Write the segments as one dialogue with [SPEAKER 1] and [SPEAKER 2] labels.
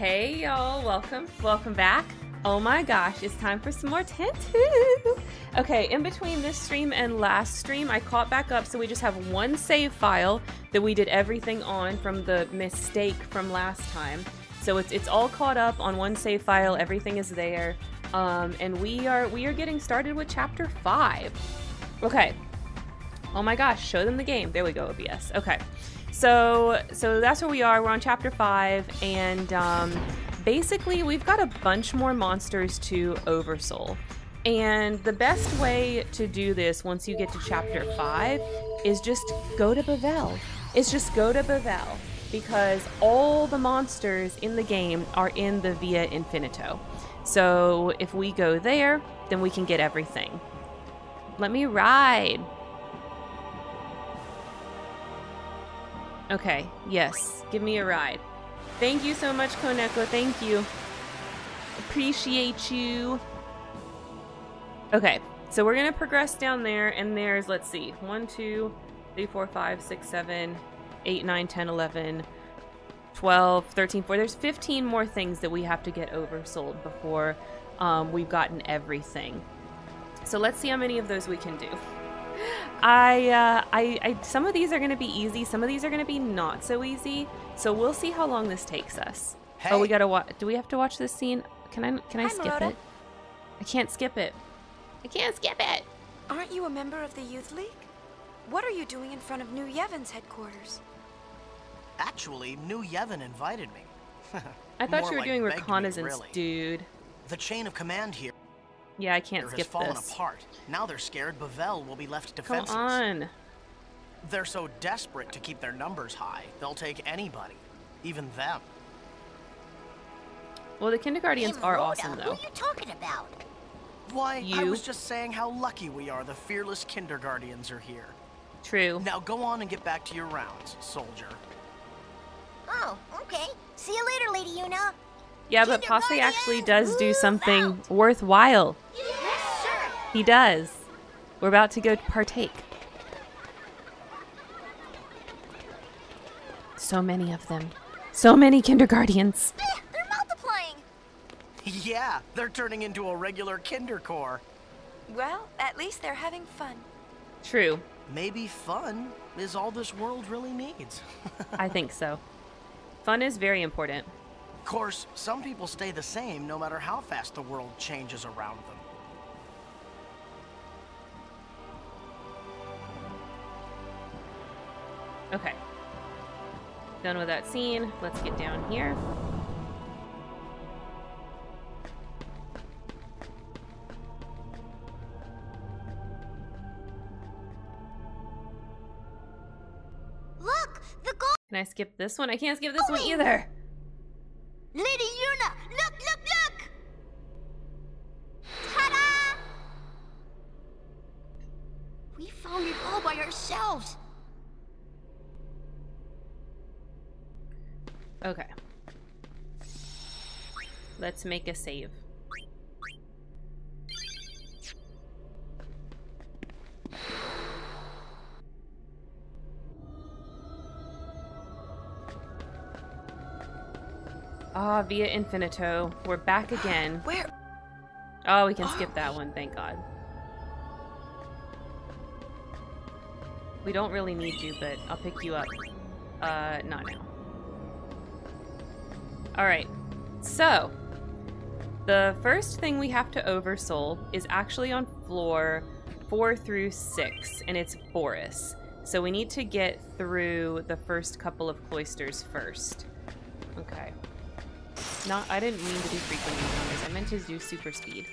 [SPEAKER 1] Hey y'all, welcome, welcome back. Oh my gosh, it's time for some more Tentu. Okay, in between this stream and last stream, I caught back up, so we just have one save file that we did everything on from the mistake from last time. So it's it's all caught up on one save file. Everything is there, um, and we are we are getting started with chapter five. Okay. Oh my gosh, show them the game. There we go, OBS. Okay. So so that's where we are. We're on chapter five, and um, basically we've got a bunch more monsters to oversoul. And the best way to do this once you get to chapter five is just go to Bevelle. It's just go to Bevelle because all the monsters in the game are in the Via Infinito. So if we go there, then we can get everything. Let me ride. Okay, yes, give me a ride. Thank you so much, Koneko. Thank you. Appreciate you. Okay, so we're gonna progress down there, and there's, let's see, 1, 2, 3, 4, 5, 6, 7, 8, 9, 10, 11, 12, 13, 14. There's 15 more things that we have to get oversold before um, we've gotten everything. So let's see how many of those we can do. I, uh, I, I, some of these are going to be easy. Some of these are going to be not so easy. So we'll see how long this takes us.
[SPEAKER 2] Hey.
[SPEAKER 1] Oh, we gotta watch. Do we have to watch this scene? Can I, can I
[SPEAKER 3] Hi,
[SPEAKER 1] skip
[SPEAKER 3] Maroda.
[SPEAKER 1] it? I can't skip it. I can't skip it.
[SPEAKER 3] Aren't you a member of the Youth League? What are you doing in front of New Yevon's headquarters?
[SPEAKER 2] Actually, New Yevon invited me.
[SPEAKER 1] I thought
[SPEAKER 2] More
[SPEAKER 1] you were
[SPEAKER 2] like
[SPEAKER 1] doing
[SPEAKER 2] begged me,
[SPEAKER 1] reconnaissance,
[SPEAKER 2] really.
[SPEAKER 1] dude.
[SPEAKER 2] The chain of command here
[SPEAKER 1] Yeah, I can't
[SPEAKER 2] has
[SPEAKER 1] skip
[SPEAKER 2] fallen
[SPEAKER 1] this.
[SPEAKER 2] apart. Now they're scared Bevelle will be left defenseless.
[SPEAKER 1] Come
[SPEAKER 2] defenseless.
[SPEAKER 1] on.
[SPEAKER 2] They're so desperate to keep their numbers high, they'll take anybody, even them.
[SPEAKER 1] Well, the kinderguardians
[SPEAKER 4] Hey,
[SPEAKER 1] are
[SPEAKER 4] Rhoda,
[SPEAKER 1] awesome, though.
[SPEAKER 4] Who are you talking about?
[SPEAKER 2] Why, I
[SPEAKER 1] You?
[SPEAKER 2] was just saying how lucky we are the fearless kinderguardians are here.
[SPEAKER 1] True.
[SPEAKER 2] Now go on and get back to your rounds, soldier.
[SPEAKER 4] Oh, okay. See you later, Lady Yuna.
[SPEAKER 1] Yeah, but Pacce actually does do something
[SPEAKER 4] out.
[SPEAKER 1] worthwhile.
[SPEAKER 4] Yes, sir.
[SPEAKER 1] He does. We're about to go partake. So many of them. So many kindergartens.
[SPEAKER 4] They're multiplying.
[SPEAKER 2] Yeah, they're turning into a regular kindercore.
[SPEAKER 3] Well, at least they're having fun.
[SPEAKER 1] True.
[SPEAKER 2] Maybe fun is all this world really needs.
[SPEAKER 1] I think so. Fun is very important.
[SPEAKER 2] Of course, some people stay the same no matter how fast the world changes around
[SPEAKER 1] Okay. Done with that scene. Let's get down here.
[SPEAKER 4] Look, the gold.
[SPEAKER 1] Can I skip this one? I can't skip this one either.
[SPEAKER 4] Lady Yuna, look, look, look! Ta-da! We found it all by ourselves.
[SPEAKER 1] Okay. Let's make a save. Ah, via Infinito. We're back again.
[SPEAKER 3] Where?
[SPEAKER 1] Oh, we can skip that one, thank God. We don't really need you, but I'll pick you up. Uh, not now. Alright, so the first thing we have to oversoul is actually on floor four through six, and it's Boris. So we need to get through the first couple of cloisters first. Okay. Not, I didn't mean to do frequent encounters. I meant to do super speed.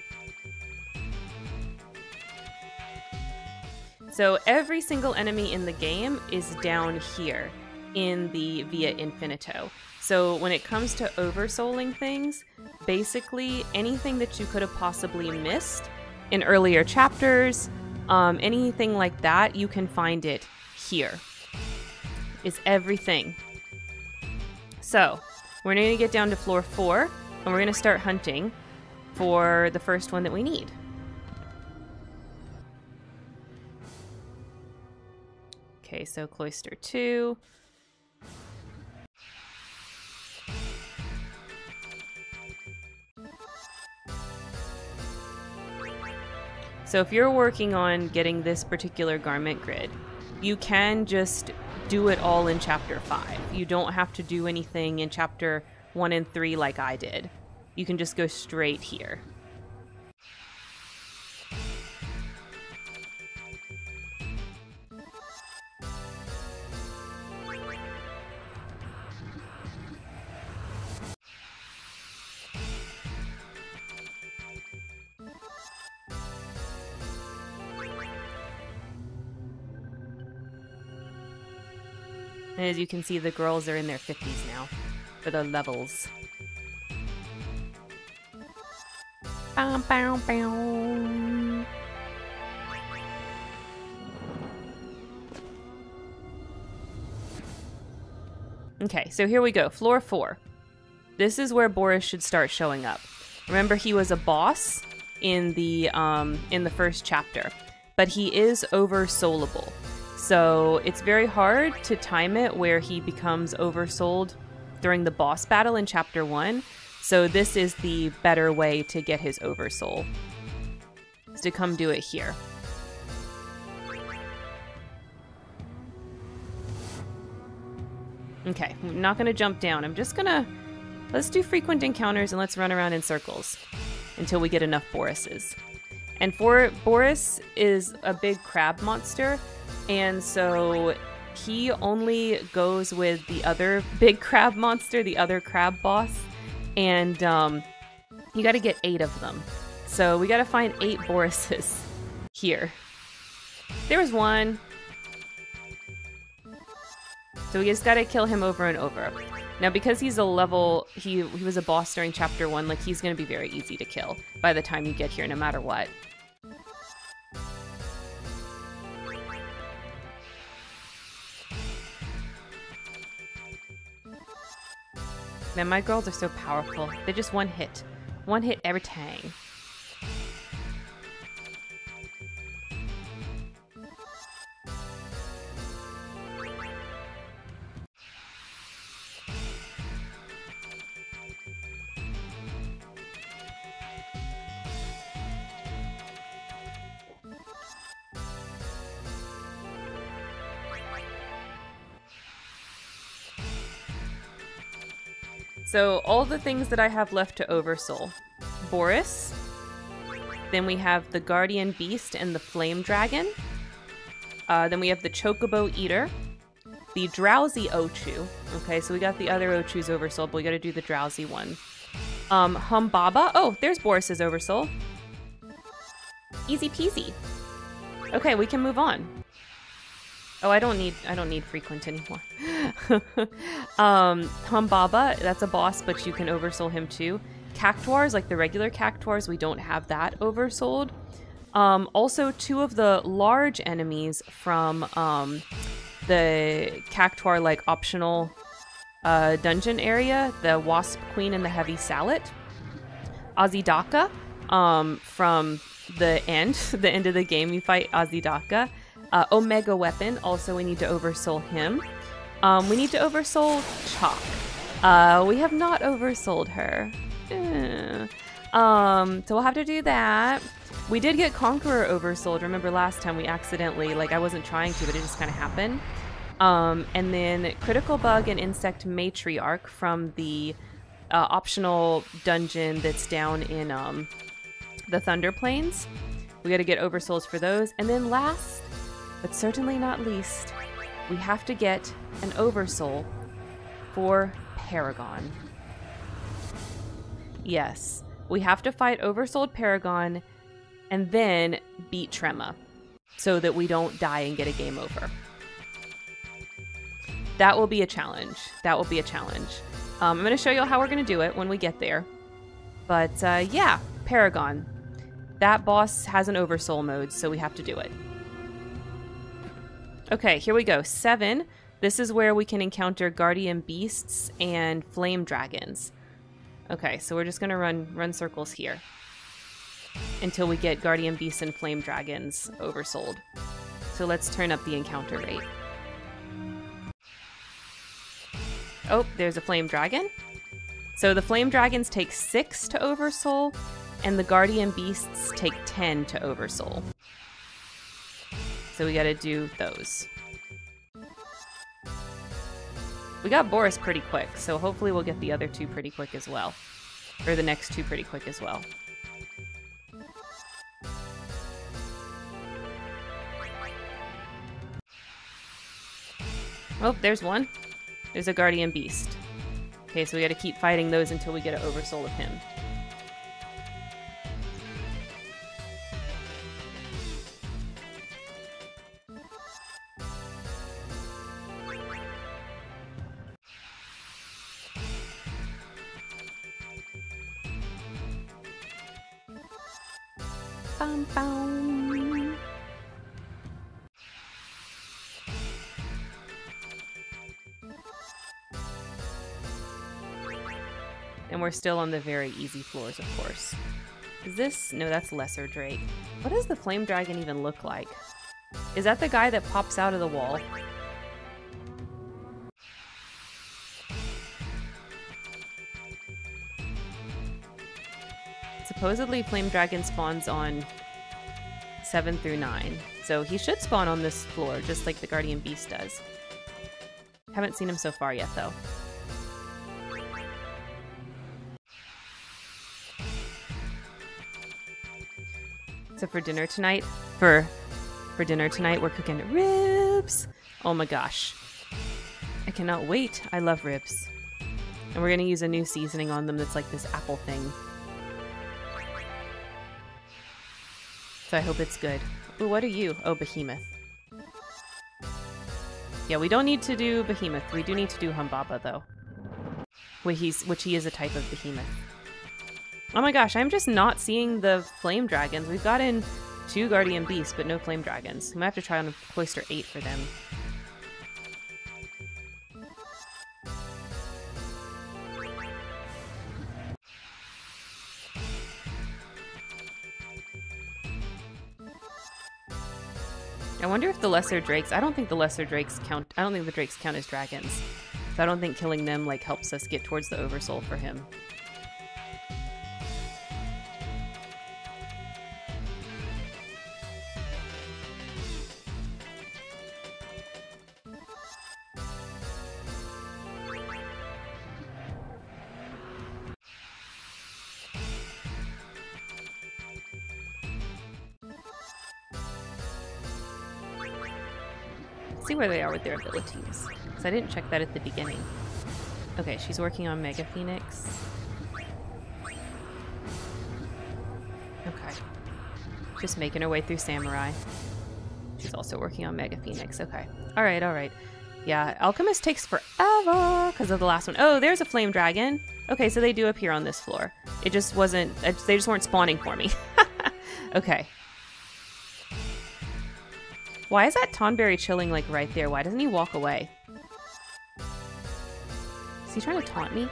[SPEAKER 1] So every single enemy in the game is down here in the Via Infinito. So when it comes to oversouling things, basically anything that you could have possibly missed in earlier chapters, um, anything like that, you can find it here. Is everything. So we're going to get down to floor four, and we're going to start hunting for the first one that we need. Okay, so cloister two. So if you're working on getting this particular garment grid, you can just do it all in chapter 5. You don't have to do anything in chapter 1 and 3 like I did. You can just go straight here. And as you can see, the girls are in their 50s now for their levels. Bow, bow, bow. Okay, so here we go. Floor four. This is where Boris should start showing up. Remember, he was a boss in the um, in the first chapter, but he is oversoulable. So it's very hard to time it where he becomes oversold during the boss battle in chapter one. So this is the better way to get his oversoul. Is to come do it here. Okay, I'm not gonna jump down. I'm just gonna let's do frequent encounters and let's run around in circles until we get enough Borises. And for Boris is a big crab monster, and so he only goes with the other big crab monster, the other crab boss, and um, you got to get eight of them. So we got to find eight Borises here. There was one. So we just got to kill him over and over. Now, because he's a level, he he was a boss during chapter one. Like he's gonna be very easy to kill by the time you get here, no matter what. Man, my girls are so powerful. They just one hit. One hit every tang. So all the things that I have left to Oversoul. Boris. Then we have the Guardian Beast and the Flame Dragon. Uh, then we have the Chocobo Eater. The Drowsy Ochu. Okay, so we got the other Ochus Oversoul, but we gotta do the Drowsy one. Um, Humbaba. Oh, there's Boris's Oversoul. Easy peasy. Okay, we can move on. Oh, I don't need I don't need frequent anymore. um, Humbaba, that's a boss, but you can oversoul him too. Cactuars, like the regular Cactuars, we don't have that oversold. Um, also, two of the large enemies from um, the Cactuar like optional uh, dungeon area, the Wasp Queen and the Heavy Sallet. Azi Dahaka, um, from the end, the end of the game, you fight Azi Dahaka. Uh, Omega Weapon, also we need to oversoul him. Um, we need to oversoul Chac. Uh, we have not oversold her. Eh. Um, so we'll have to do that. We did get Conqueror oversold. Remember last time we accidentally, like I wasn't trying to, but it just kind of happened. Um, and then Critical Bug and Insect Matriarch from the uh, optional dungeon that's down in um, the Thunder Plains. We got to get oversouls for those. And then last but certainly not least, we have to get an Oversoul for Paragon. Yes, we have to fight Oversouled Paragon and then beat Trema so that we don't die and get a game over. That will be a challenge. That will be a challenge. Um, I'm going to show you how we're going to do it when we get there. But uh, yeah, Paragon. That boss has an Oversoul mode, so we have to do it. Okay, here we go. Seven. This is where we can encounter guardian beasts and flame dragons. Okay, so we're just gonna run run circles here until we get guardian beasts and flame dragons oversold. So let's turn up the encounter rate. Oh, there's a flame dragon. So the flame dragons take six to oversoul, and the guardian beasts take 10 to oversoul. So we gotta do those. We got Boris pretty quick, so hopefully we'll get the other two pretty quick as well. Or the next two pretty quick as well. Oh, there's one. There's a Guardian Beast. Okay, so we gotta keep fighting those until we get an Oversoul of him. Bum, bum. And we're still on the very easy floors, of course. Is this? No, that's Lesser Drake. What does the Flame Dragon even look like? Is that the guy that pops out of the wall? Supposedly, Flame Dragon spawns on 7 through 9. So he should spawn on this floor, just like the Guardian Beast does. Haven't seen him so far yet, though. So for dinner tonight, for for dinner tonight, we're cooking ribs. Oh my gosh. I cannot wait. I love ribs. And we're going to use a new seasoning on them that's like this apple thing. So I hope it's good. Ooh, what are you? Oh, Behemoth. Yeah, we don't need to do Behemoth. We do need to do Humbaba, though. Which, he's, which he is a type of Behemoth. Oh my gosh, I'm just not seeing the Flame Dragons. We've gotten two Guardian Beasts, but no Flame Dragons. We might have to try on Cloister 8 for them. Wonder if the lesser drakes. I don't think the lesser drakes count. I don't think the drakes count as dragons. So I don't think killing them like helps us get towards the oversoul for him. Where they are with their abilities. Because I didn't check that at the beginning. Okay, she's working on Mega Phoenix. Okay. Just making her way through Samurai. She's also working on Mega Phoenix. Okay. Alright, alright. Yeah, Alchemist takes forever because of the last one. Oh, there's a Flame Dragon. Okay, so they do appear on this floor. It just wasn't... They just weren't spawning for me. okay. Why is that Tonberry chilling like right there? Why doesn't he walk away? Is he trying to taunt me?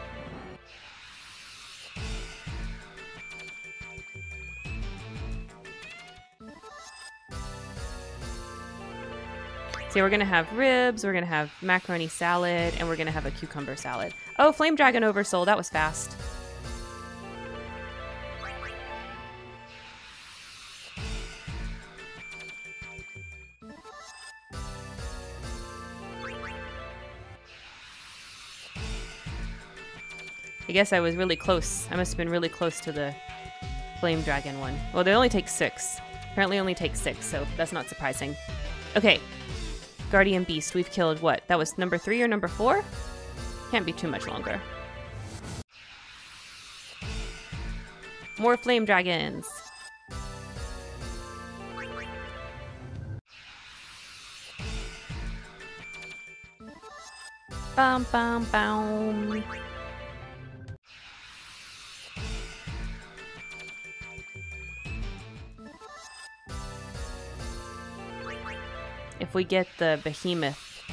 [SPEAKER 1] See, we're gonna have ribs, we're gonna have macaroni salad, and we're gonna have a cucumber salad. Oh, Flame Dragon oversoul, that was fast. I guess I was really close. I must have been really close to the Flame Dragon one. Well, they only take six. Apparently only take six, so that's not surprising. Okay. Guardian Beast, we've killed what? That was number three or number four? Can't be too much longer. More Flame Dragons. Bum bum bum. If we get the behemoth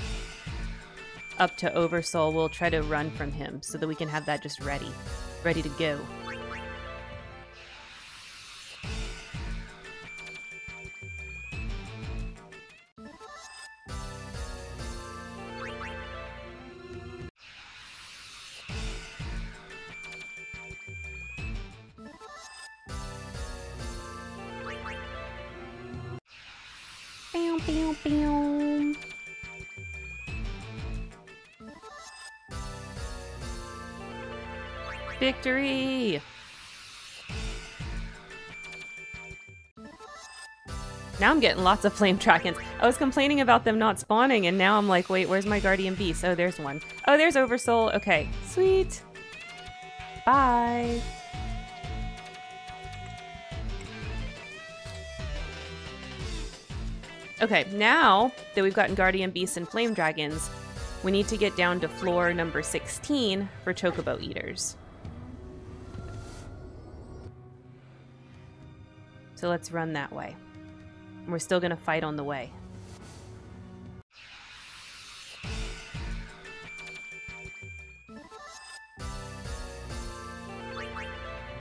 [SPEAKER 1] up to Oversoul, we'll try to run from him so that we can have that just ready. Ready to go. Victory! Now I'm getting lots of flame dragons. I was complaining about them not spawning, and now I'm like, wait, where's my guardian beast? Oh, there's one. Oh, there's Oversoul. Okay, sweet. Bye. Okay, now that we've gotten guardian beasts and flame dragons, we need to get down to floor number 16 for chocobo eaters. So let's run that way. We're still going to fight on the way.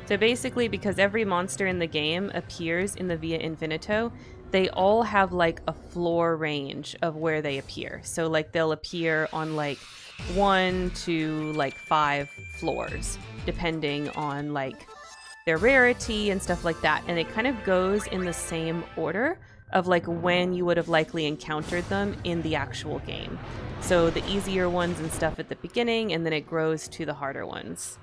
[SPEAKER 1] So basically, because every monster in the game appears in the Via Infinito, they all have like a floor range of where they appear. So like they'll appear on like one to like five floors, depending on like their rarity and stuff like that. And it kind of goes in the same order of like when you would have likely encountered them in the actual game. So the easier ones and stuff at the beginning, and then it grows to the harder ones.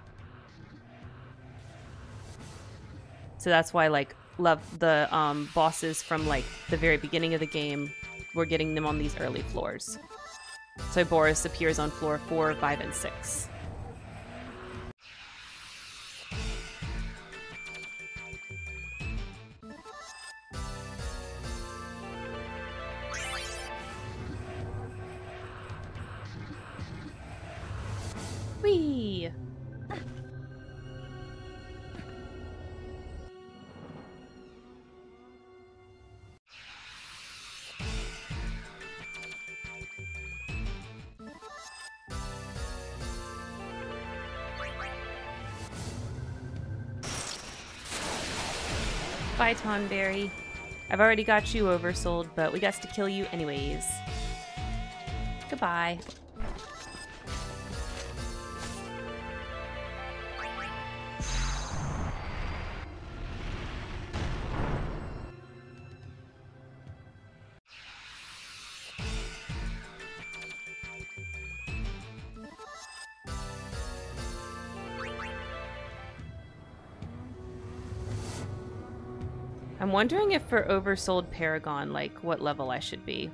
[SPEAKER 1] So that's why like love the um, bosses from like the very beginning of the game. We're getting them on these early floors. So Boris appears on floor four, five, and six. Whee! Bye, Tonberry. I've already got you oversold, but we got to kill you anyways. Goodbye. I'm wondering if for oversold Paragon, like what level I should be.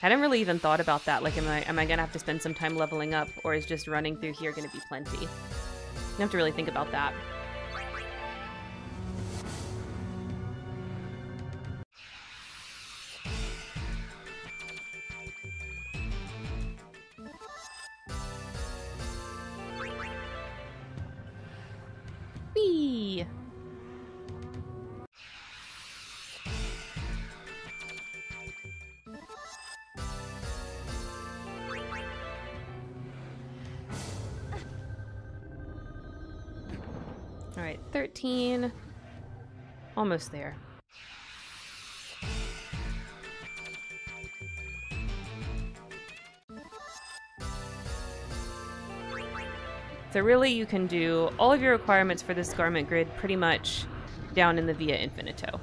[SPEAKER 1] I hadn't really even thought about that. Like, am I am I gonna have to spend some time leveling up, or is just running through here gonna be plenty? You have to really think about that. Almost there. So really you can do all of your requirements for this garment grid pretty much down in the Via Infinito.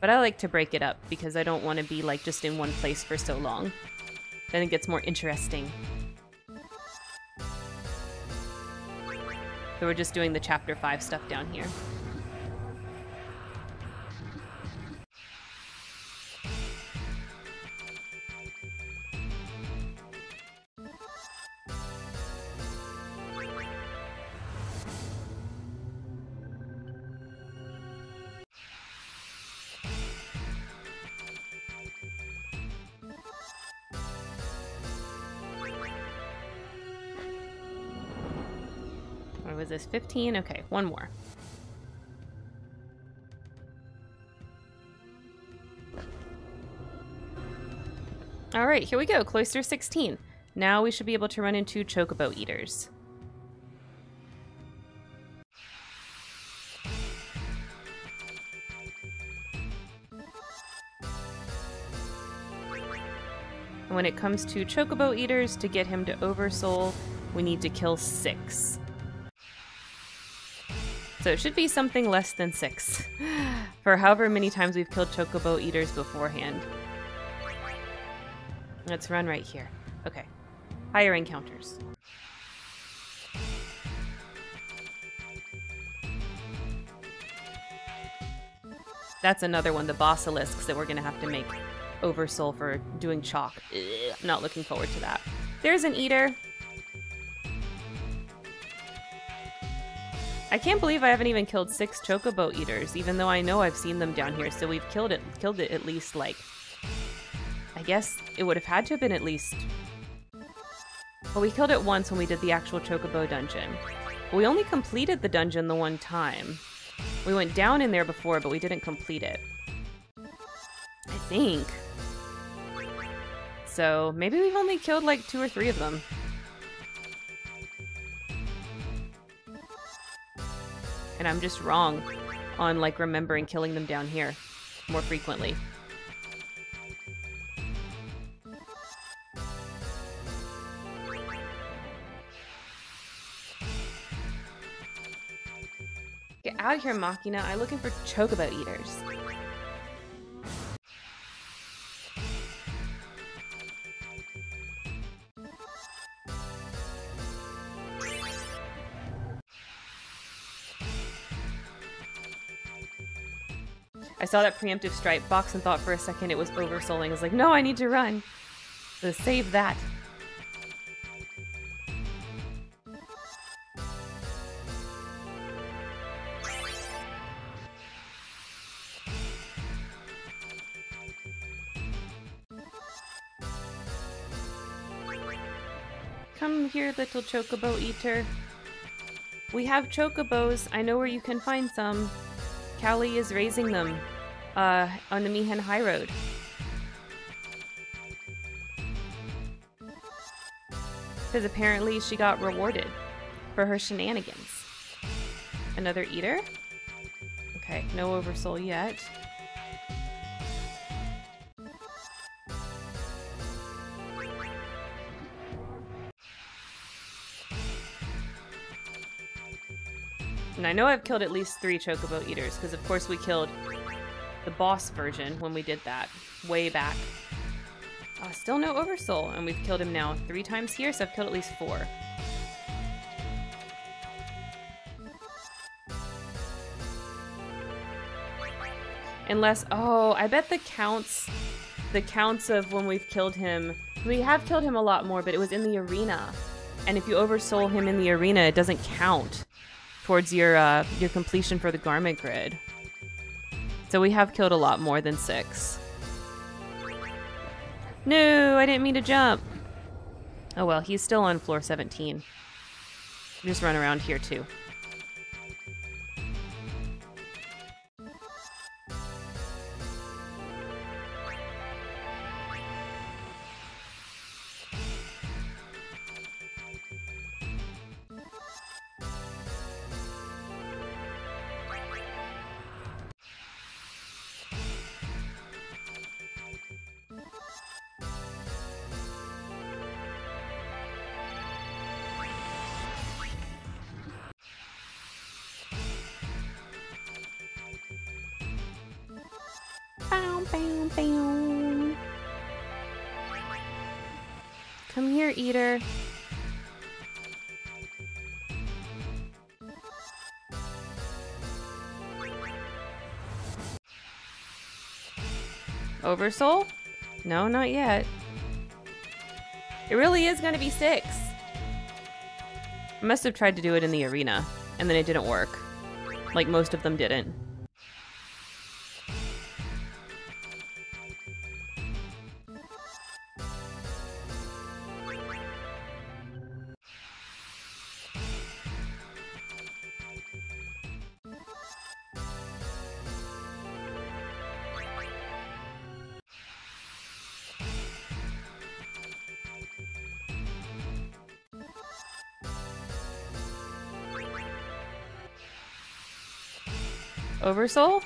[SPEAKER 1] But I like to break it up because I don't want to be like just in one place for so long. Then it gets more interesting. So we're just doing the chapter 5 stuff down here. Okay, one more. All right, here we go. Cloister 16. Now we should be able to run into Chocobo Eaters. When it comes to Chocobo Eaters, to get him to Oversoul, we need to kill six. So it should be something less than six. For however many times we've killed chocobo eaters beforehand. Let's run right here. Okay. Higher encounters. That's another one, the basilisks that we're gonna have to make oversoul for doing Chac. Ugh, not looking forward to that. There's an eater. I can't believe I haven't even killed six chocobo eaters, even though I know I've seen them down here. So we've killed it, killed it at least like. I guess it would have had to have been at least. Well, we killed it once when we did the actual chocobo dungeon. But we only completed the dungeon the one time. We went down in there before, but we didn't complete it. I think. So maybe we've only killed like two or three of them. And I'm just wrong on like remembering killing them down here more frequently. Get out of here, Machina. I'm looking for chocobo eaters. Saw that preemptive strike box and thought for a second it was oversouling. I was like, no, I need to run. So save that. Come here, little chocobo eater. We have chocobos. I know where you can find some. Callie is raising them uh, on the Mi'ihen High Road. Because apparently she got rewarded for her shenanigans. Another eater? Okay, no oversoul yet. And I know I've killed at least three chocobo eaters, because of course we killed the boss version when we did that, way back. Uh, still no oversoul, and we've killed him now three times here, so I've killed at least four. Unless, oh, I bet the counts, the counts of when we've killed him, we have killed him a lot more, but it was in the arena. And if you oversoul him in the arena, it doesn't count towards your uh, your completion for the garment grid. So we have killed a lot more than six. No, I didn't mean to jump. Oh well, he's still on floor 17. Just run around here too. Oversoul? No, not yet. It really is going to be six. I must have tried to do it in the arena, and then it didn't work. Like most of them didn't.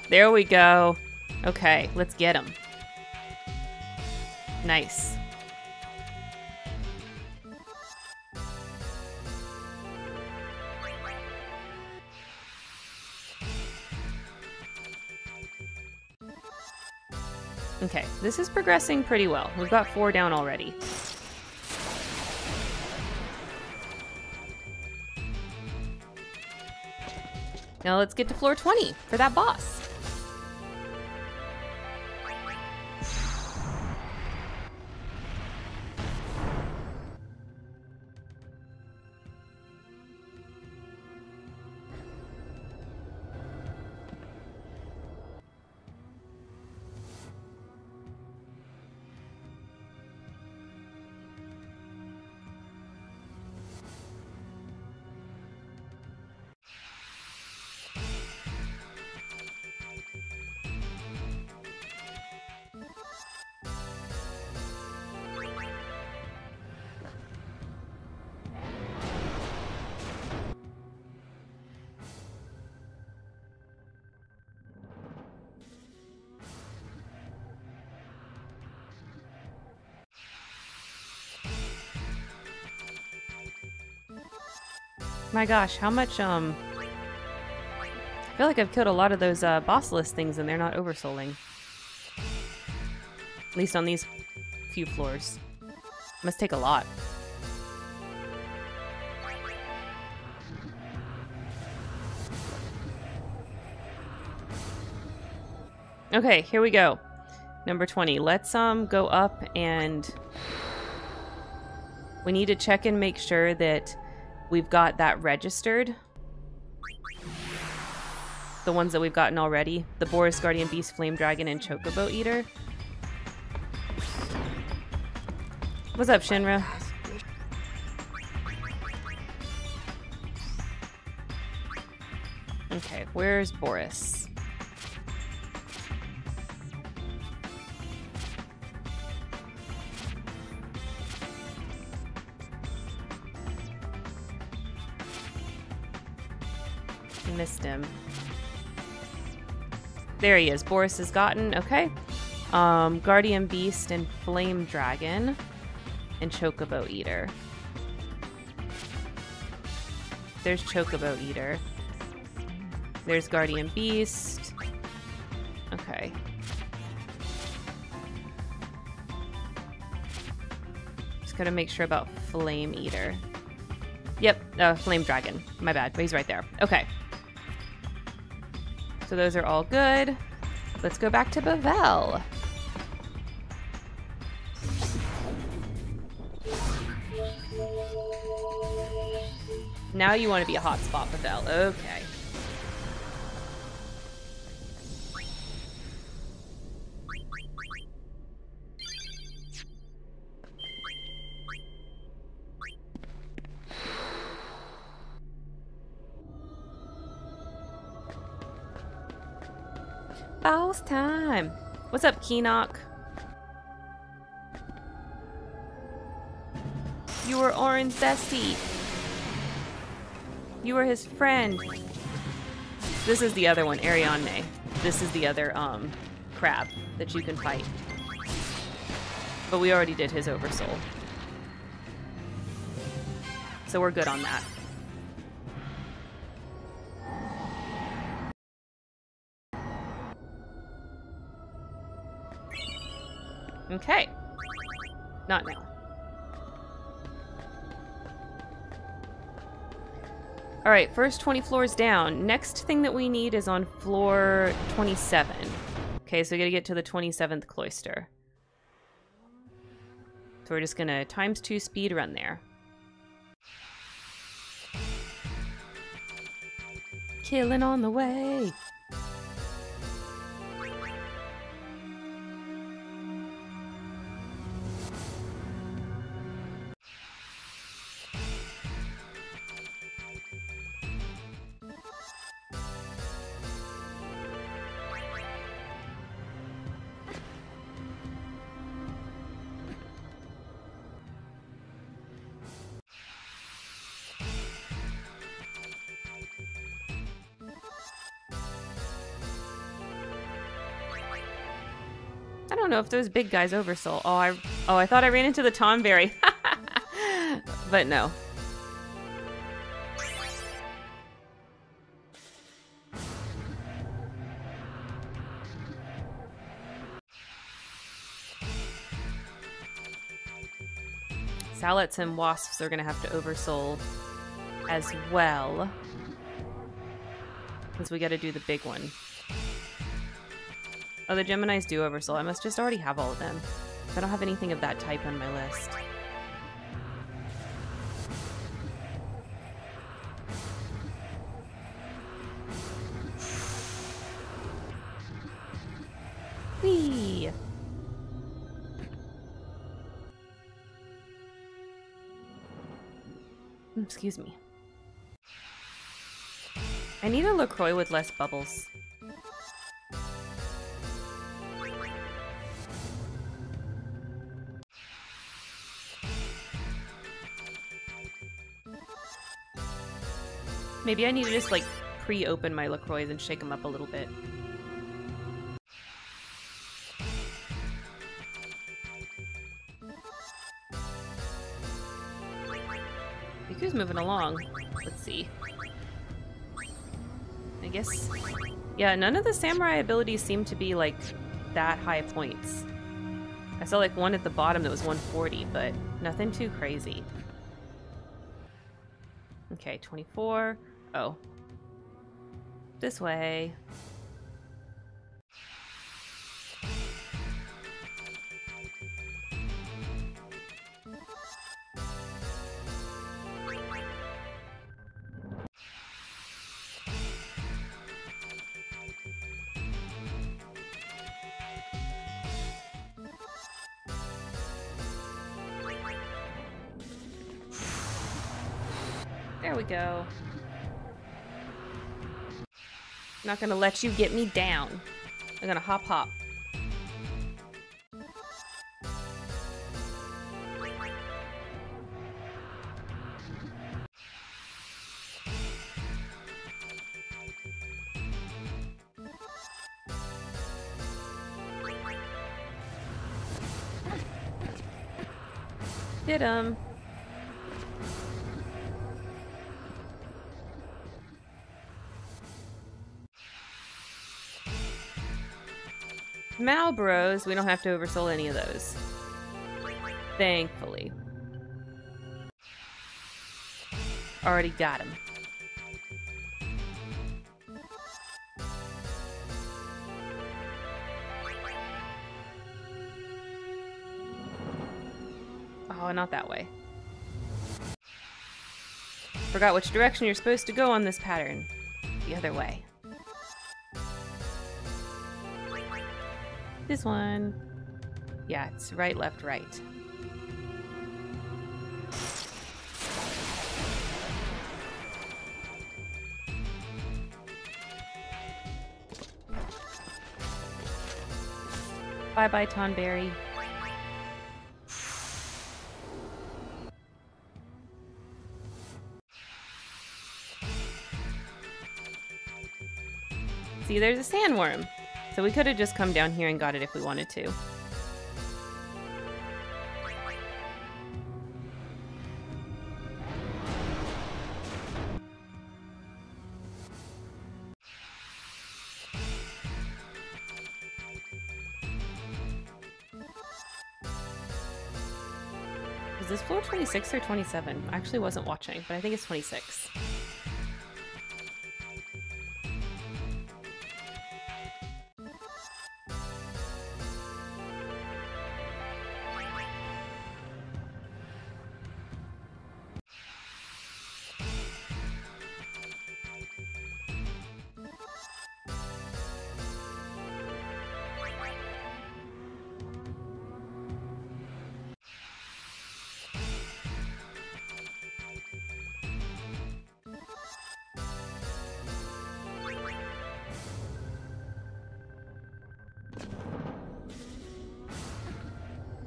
[SPEAKER 1] There we go. Okay, let's get him. Nice. Okay, this is progressing pretty well. We've got four down already. Now let's get to floor 20 for that boss. My gosh, how much, um... I feel like I've killed a lot of those uh, bossless things and they're not oversouling. At least on these few floors. Must take a lot. Okay, here we go. Number 20. Let's um go up and we need to check and make sure that we've got that registered. The ones that we've gotten already. The Boris Guardian Beast, Flame Dragon, and Chocobo Eater. What's up, Shinra? Okay, where's Boris? Missed him. There he is. Boris has gotten. Okay. Um, Guardian Beast and Flame Dragon. And Chocobo Eater. There's Chocobo Eater. There's Guardian Beast. Okay. Just gotta make sure about Flame Eater. Yep, uh, Flame Dragon. My bad, but he's right there. Okay. So those are all good. Let's go back to Bevelle. Now you want to be a hotspot, Bevelle. Okay. What's up, Kinoc? You were Auron's bestie. You were his friend. This is the other one, Ariadne. This is the other um crab that you can fight. But we already did his oversoul. So we're good on that. Okay. Not now. Alright, first 20 floors down. Next thing that we need is on floor 27. Okay, so we gotta get to the 27th cloister. So we're just gonna times two speed run there. Killing on the way. if those big guys oversold, Oh, I oh I thought I ran into the Tonberry. but no. Sallets and wasps are gonna have to oversold as well. Because we gotta do the big one. Oh, the Geminis do oversoul. I must just already have all of them. I don't have anything of that type on my list. Excuse me. I need a LaCroix with less bubbles. Maybe I need to just like pre-open my LaCroix and shake them up a little bit. Rikku's moving along. Let's see. I guess... Yeah, none of the samurai abilities seem to be, like, that high points. I saw, like, one at the bottom that was 140, but nothing too crazy. Okay, 24. Oh. This way. Not gonna let you get me down. I'm gonna hop hop. Did him. Malboros, we don't have to oversoul any of those. Thankfully. Already got him. Oh, not that way. Forgot which direction you're supposed to go on this pattern. The other way. This one. Yeah, it's right, left, right. Bye bye, Tonberry. See, there's a sandworm. So we could have just come down here and got it if we wanted to. Is this floor 26 or 27? I actually wasn't watching, but I think it's 26.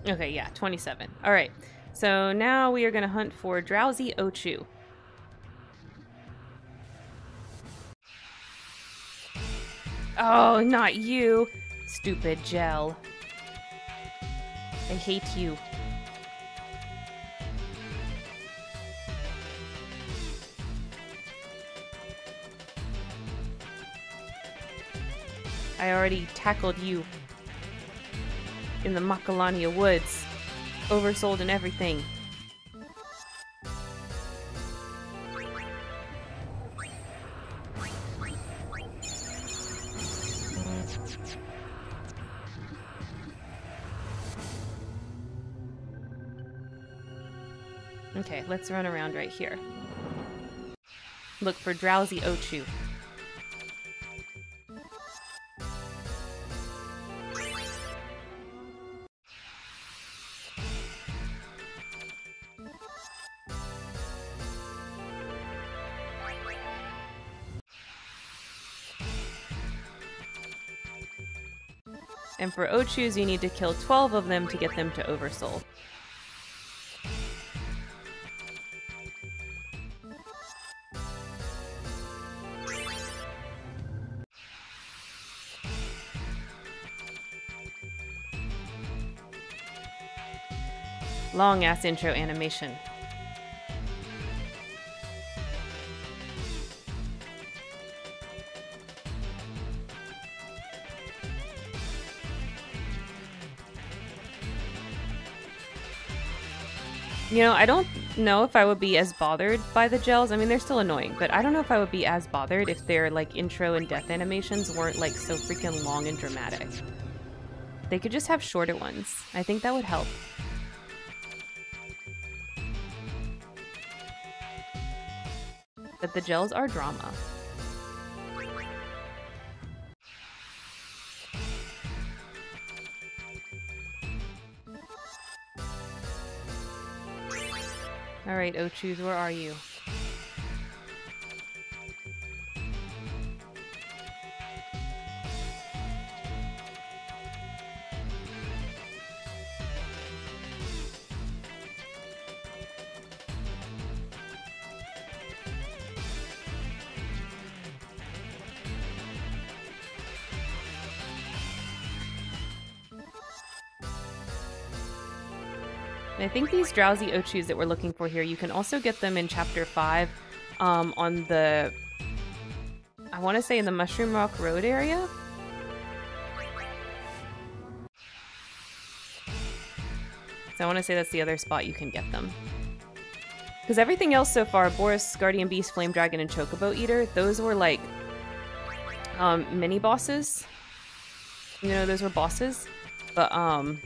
[SPEAKER 1] Okay, yeah, 27. All right. So now we are going to hunt for Drowsy Ochu. Oh, not you. Stupid gel. I hate you. I already tackled you in the Macalania woods. Oversold and everything. Okay, let's run around right here. Look for Drowsy Ochu. For Ochus, you need to kill 12 of them to get them to Oversoul. Long ass intro animation. You know, I don't know if I would be as bothered by the gels. I mean, they're still annoying, but I don't know if I would be as bothered if their like intro and death animations weren't like so freaking long and dramatic. They could just have shorter ones. I think that would help. But the gels are drama. Alright, Ochus, where are you? These drowsy Ochus that we're looking for here, you can also get them in chapter 5 um, on the, I want to say in the Mushroom Rock Road area. So I want to say that's the other spot you can get them. Because everything else so far, Boris, Guardian Beast, Flame Dragon, and Chocobo Eater, those were like um, mini bosses. You know, those were bosses. But um,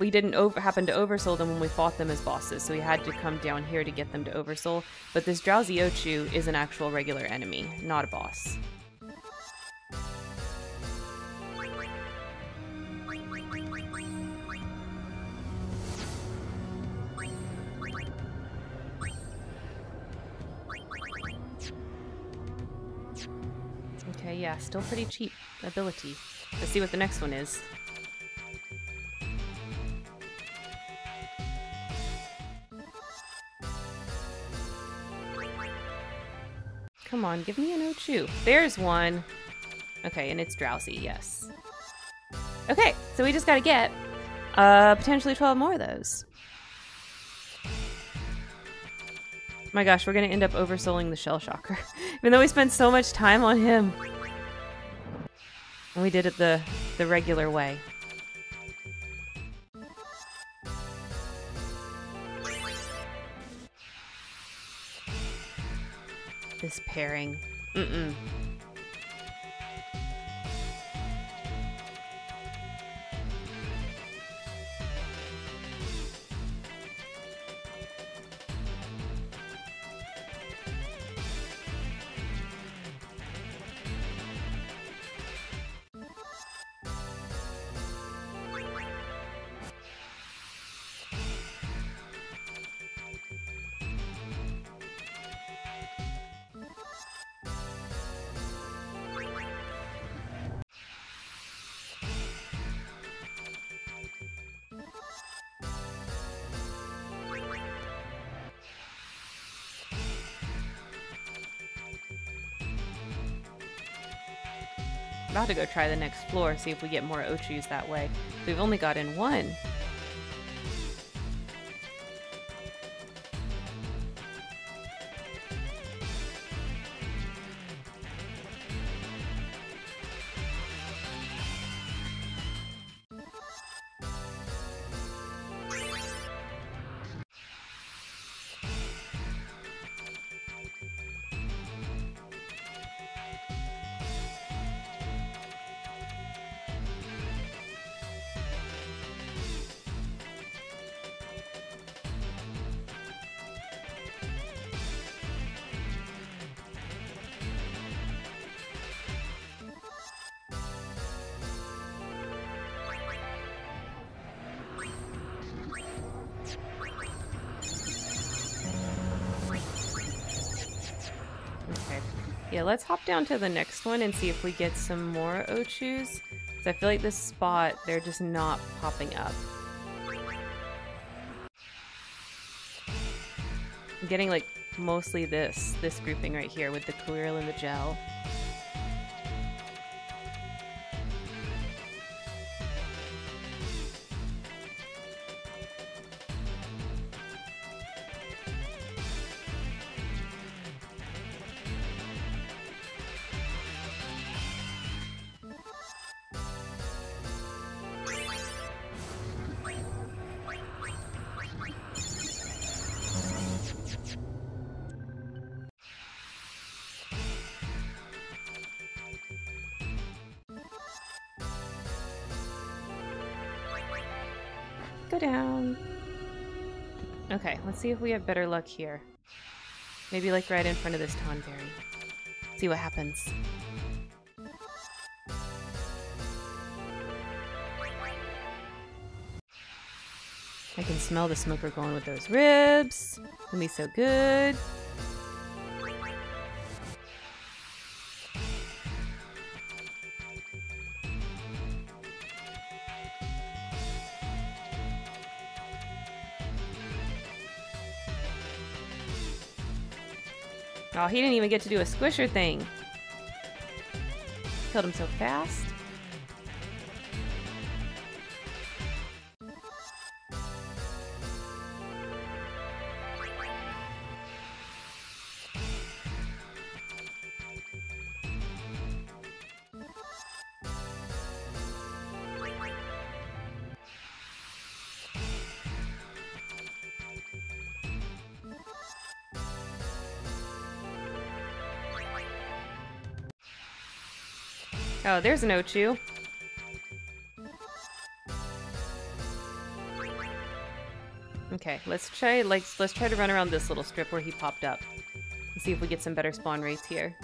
[SPEAKER 1] we didn't over happen to oversoul them when we fought them as bosses, so we had to come down here to get them to oversoul. But this Drowsy Ochu is an actual regular enemy, not a boss. Okay, yeah, still pretty cheap ability. Let's see what the next one is. Come on, give me an Ochu. There's one. Okay, and it's drowsy, yes. Okay, so we just gotta get uh, potentially 12 more of those. My gosh, we're gonna end up oversouling the Shell Shocker. Even though we spent so much time on him. And we did it the, the regular way. This pairing. Mm-mm. To go try the next floor, see if we get more Ochus that way. We've only got in one. Yeah, let's hop down to the next one and see if we get some more Ochus. Because I feel like this spot, they're just not popping up. I'm getting like mostly this, this grouping right here with the Quirrell and the Gel. See if we have better luck here. Maybe like right in front of this Tonberry. See what happens. I can smell the smoker going with those ribs. Gonna be so good. Oh, he didn't even get to do a squisher thing. Killed him so fast. There's an Ochu. Okay, let's try like let's try to run around this little strip where he popped up. And see if we get some better spawn rates here.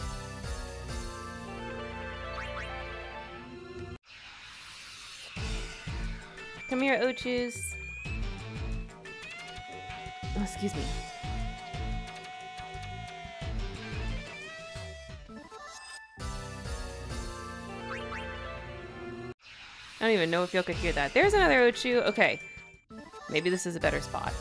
[SPEAKER 1] Come here, Ochus. Oh, excuse me. I don't even know if y'all could hear that. There's another Ochu. Okay. Maybe this is a better spot.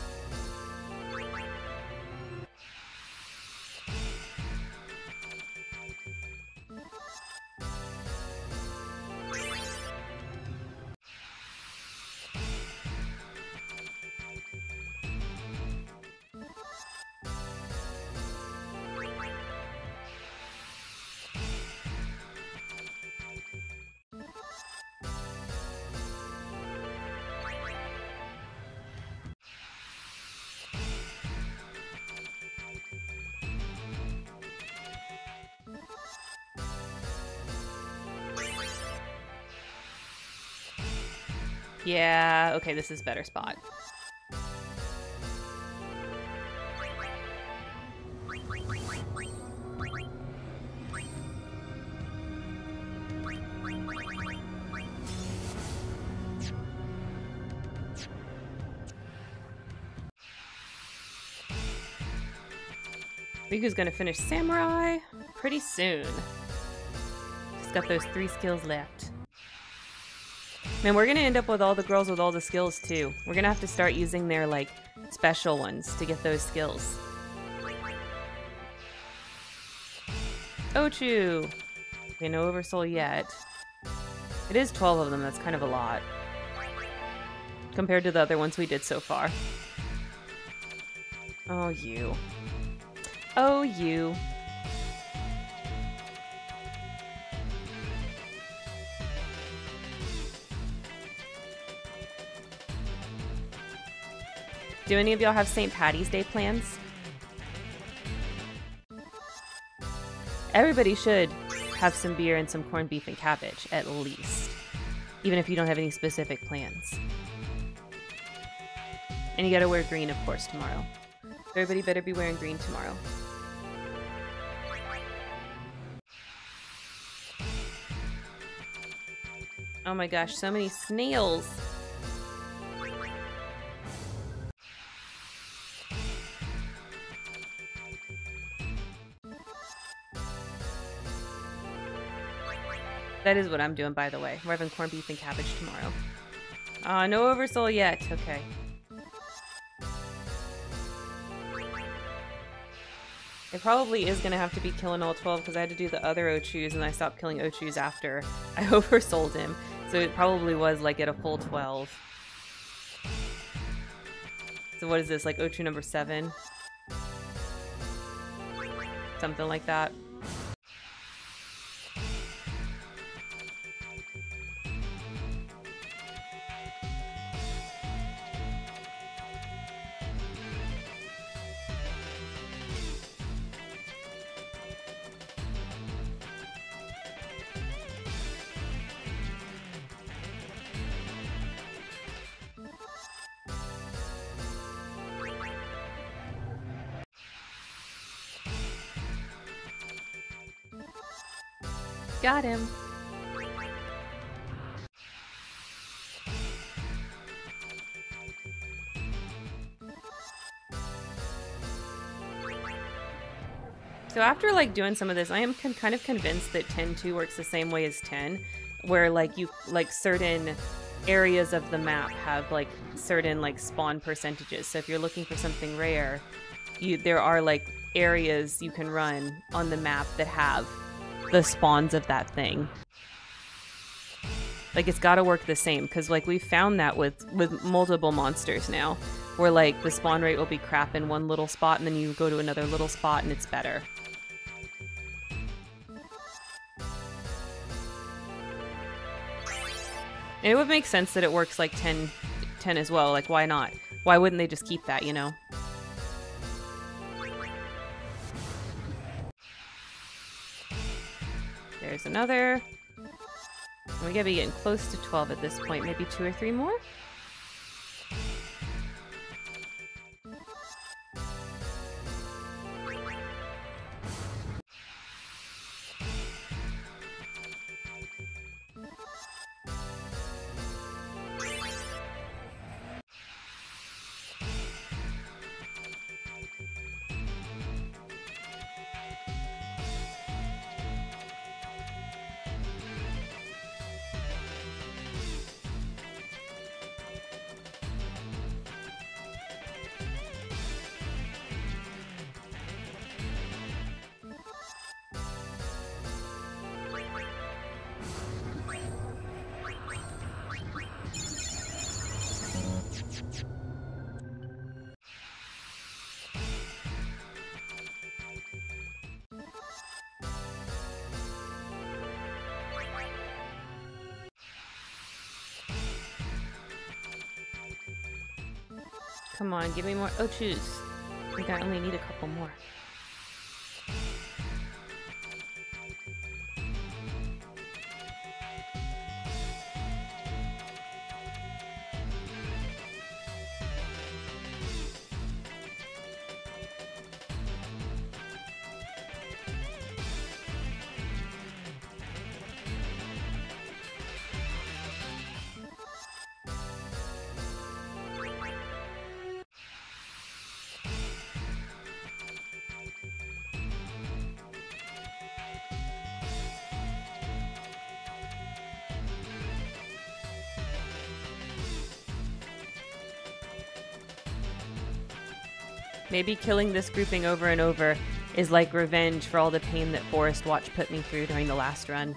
[SPEAKER 1] Okay, this is better spot. Rikku's gonna finish Samurai pretty soon. He's got those three skills left. Man, we're gonna end up with all the girls with all the skills too. We're gonna have to start using their like special ones to get those skills. Ochu! Okay, no Oversoul yet. It is 12 of them, that's kind of a lot. Compared to the other ones we did so far. Oh, you. Oh, you. Do any of y'all have St. Patty's Day plans? Everybody should have some beer and some corned beef and cabbage, at least. Even if you don't have any specific plans. And you gotta wear green, of course, tomorrow. Everybody better be wearing green tomorrow. Oh my gosh, so many snails! That is what I'm doing, by the way. We're having corned beef and cabbage tomorrow. Uh, no oversoul yet. Okay. It probably is going to have to be killing all 12 because I had to do the other Ochus and I stopped killing Ochus after I oversold him. So it probably was like at a full 12. So what is this, like Ochu number 7? Something like that. After like doing some of this, I am kind of convinced that 10-2 works the same way as 10, where like you like certain areas of the map have like certain like spawn percentages. So if you're looking for something rare, you there are like areas you can run on the map that have the spawns of that thing. Like it's got to work the same because like we found that with with multiple monsters now, where like the spawn rate will be crap in one little spot and then you go to another little spot and it's better. And it would make sense that it works like 10, 10 as well. Like why not? Why wouldn't they just keep that? You know. There's another. We gotta be getting close to 12 at this point. Maybe two or three more? Come on, give me more. Oh, choose. I think I only need a couple more. Maybe killing this grouping over and over is like revenge for all the pain that Forest Watch put me through during the last run.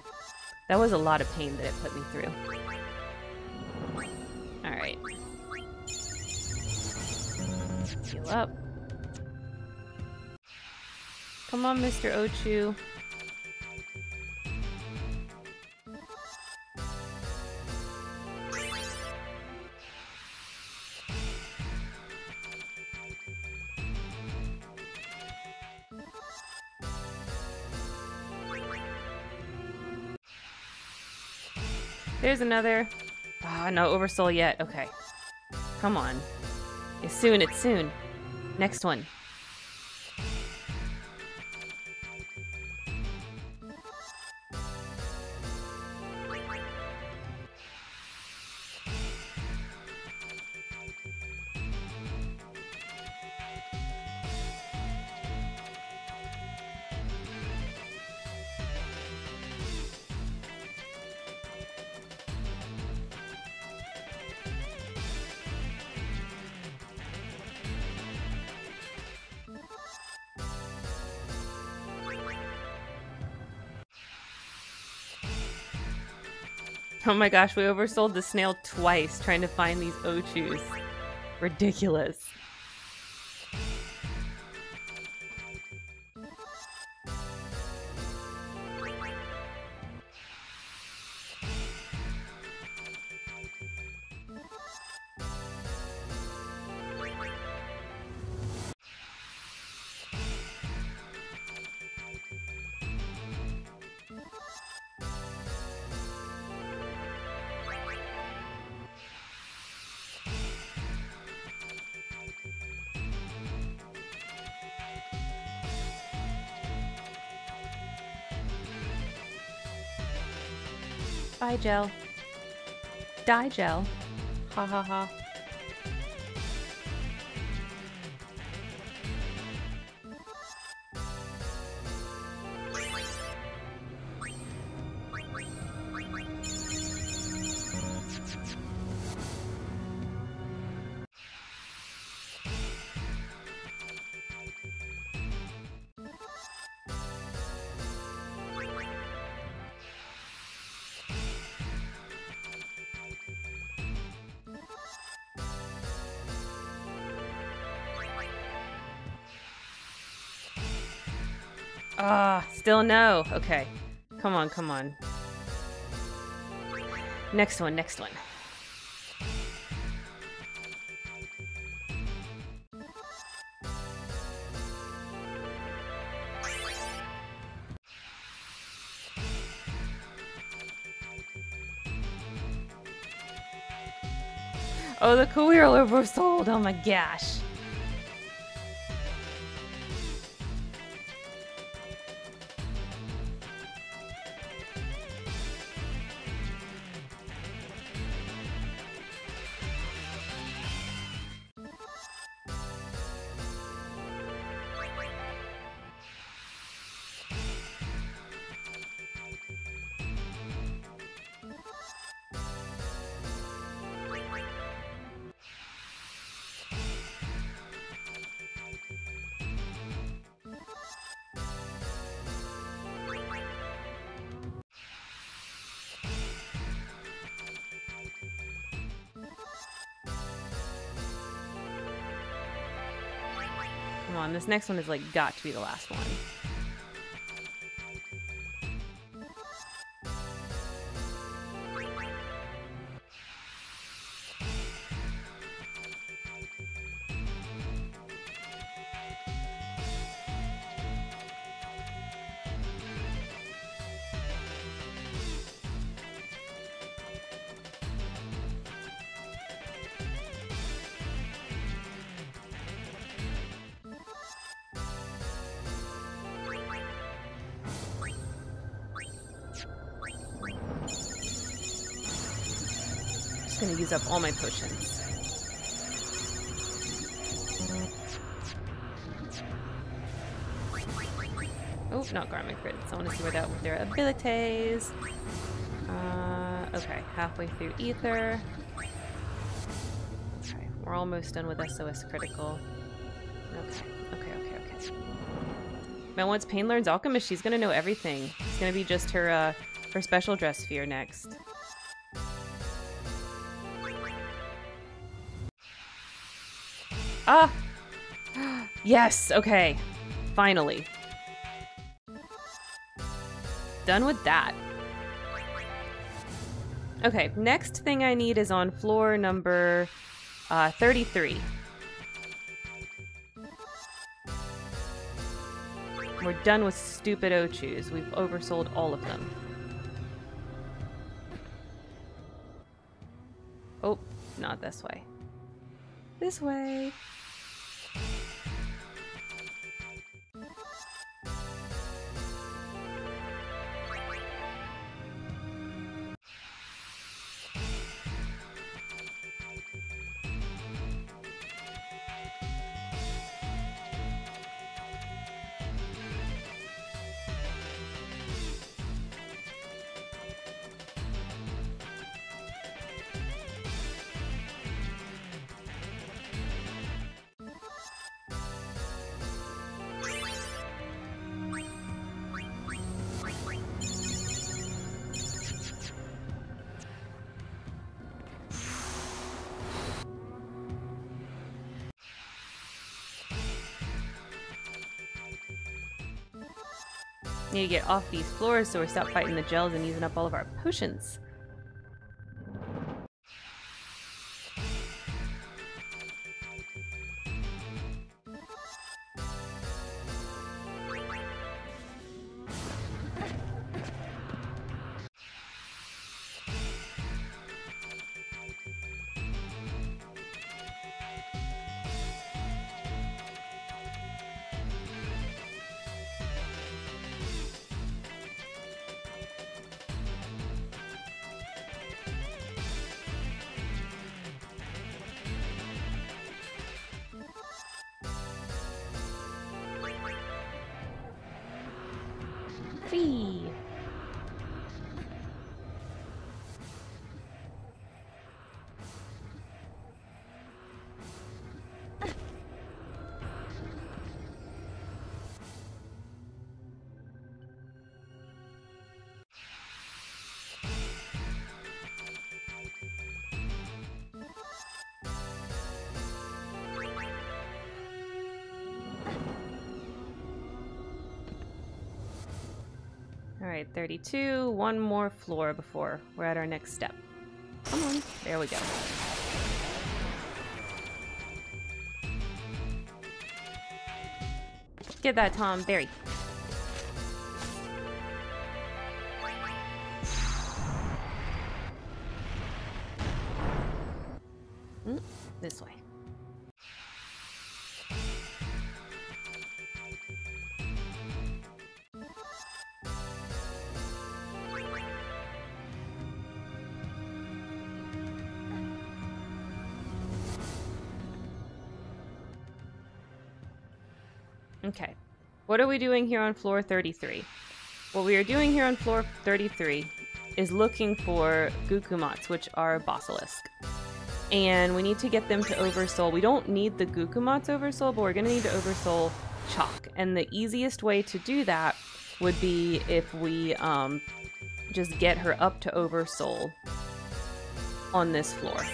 [SPEAKER 1] That was a lot of pain that it put me through. Alright. Heal up. Come on, Mr. Ochu. There's another. Ah, oh, no oversoul yet. Okay. Come on. It's soon, it's soon. Next one. Oh my gosh, we oversold the snail twice trying to find these Ochus. Ridiculous. Bye, gel. Die, gel. Ha ha ha. Still no. Okay. Come on, come on. Next one, next one. Oh, the Queer oversold. Oh my gosh. Come on, this next one is like got to be the last one. Up all my potions. Oh, not Garmin crits. I want to see where that their abilities. Uh, okay, halfway through Ether. Okay, we're almost done with SOS Critical. Okay, okay, okay, okay. Man, once Paine learns Alchemist, she's gonna know everything. It's gonna be just her, uh, her special dress sphere next. Ah! Yes, okay. Finally. Done with that. Okay, next thing I need is on floor number uh, 33. We're done with stupid Ochus. We've oversold all of them. Oh, not this way. This way. Need to get off these floors so we stop fighting the gels and using up all of our potions. Whee! Alright, 32. One more floor before we're at our next step. Come on. There we go. Get that, Tom. Barry. We doing here on floor 33? What we are doing here on floor 33 is looking for Gucumatz, which are Basilisk. And we need to get them to Oversoul. We don't need the Gucumatz Oversoul, but we're going to need to Oversoul Chac. And the easiest way to do that would be if we um, just get her up to Oversoul on this floor.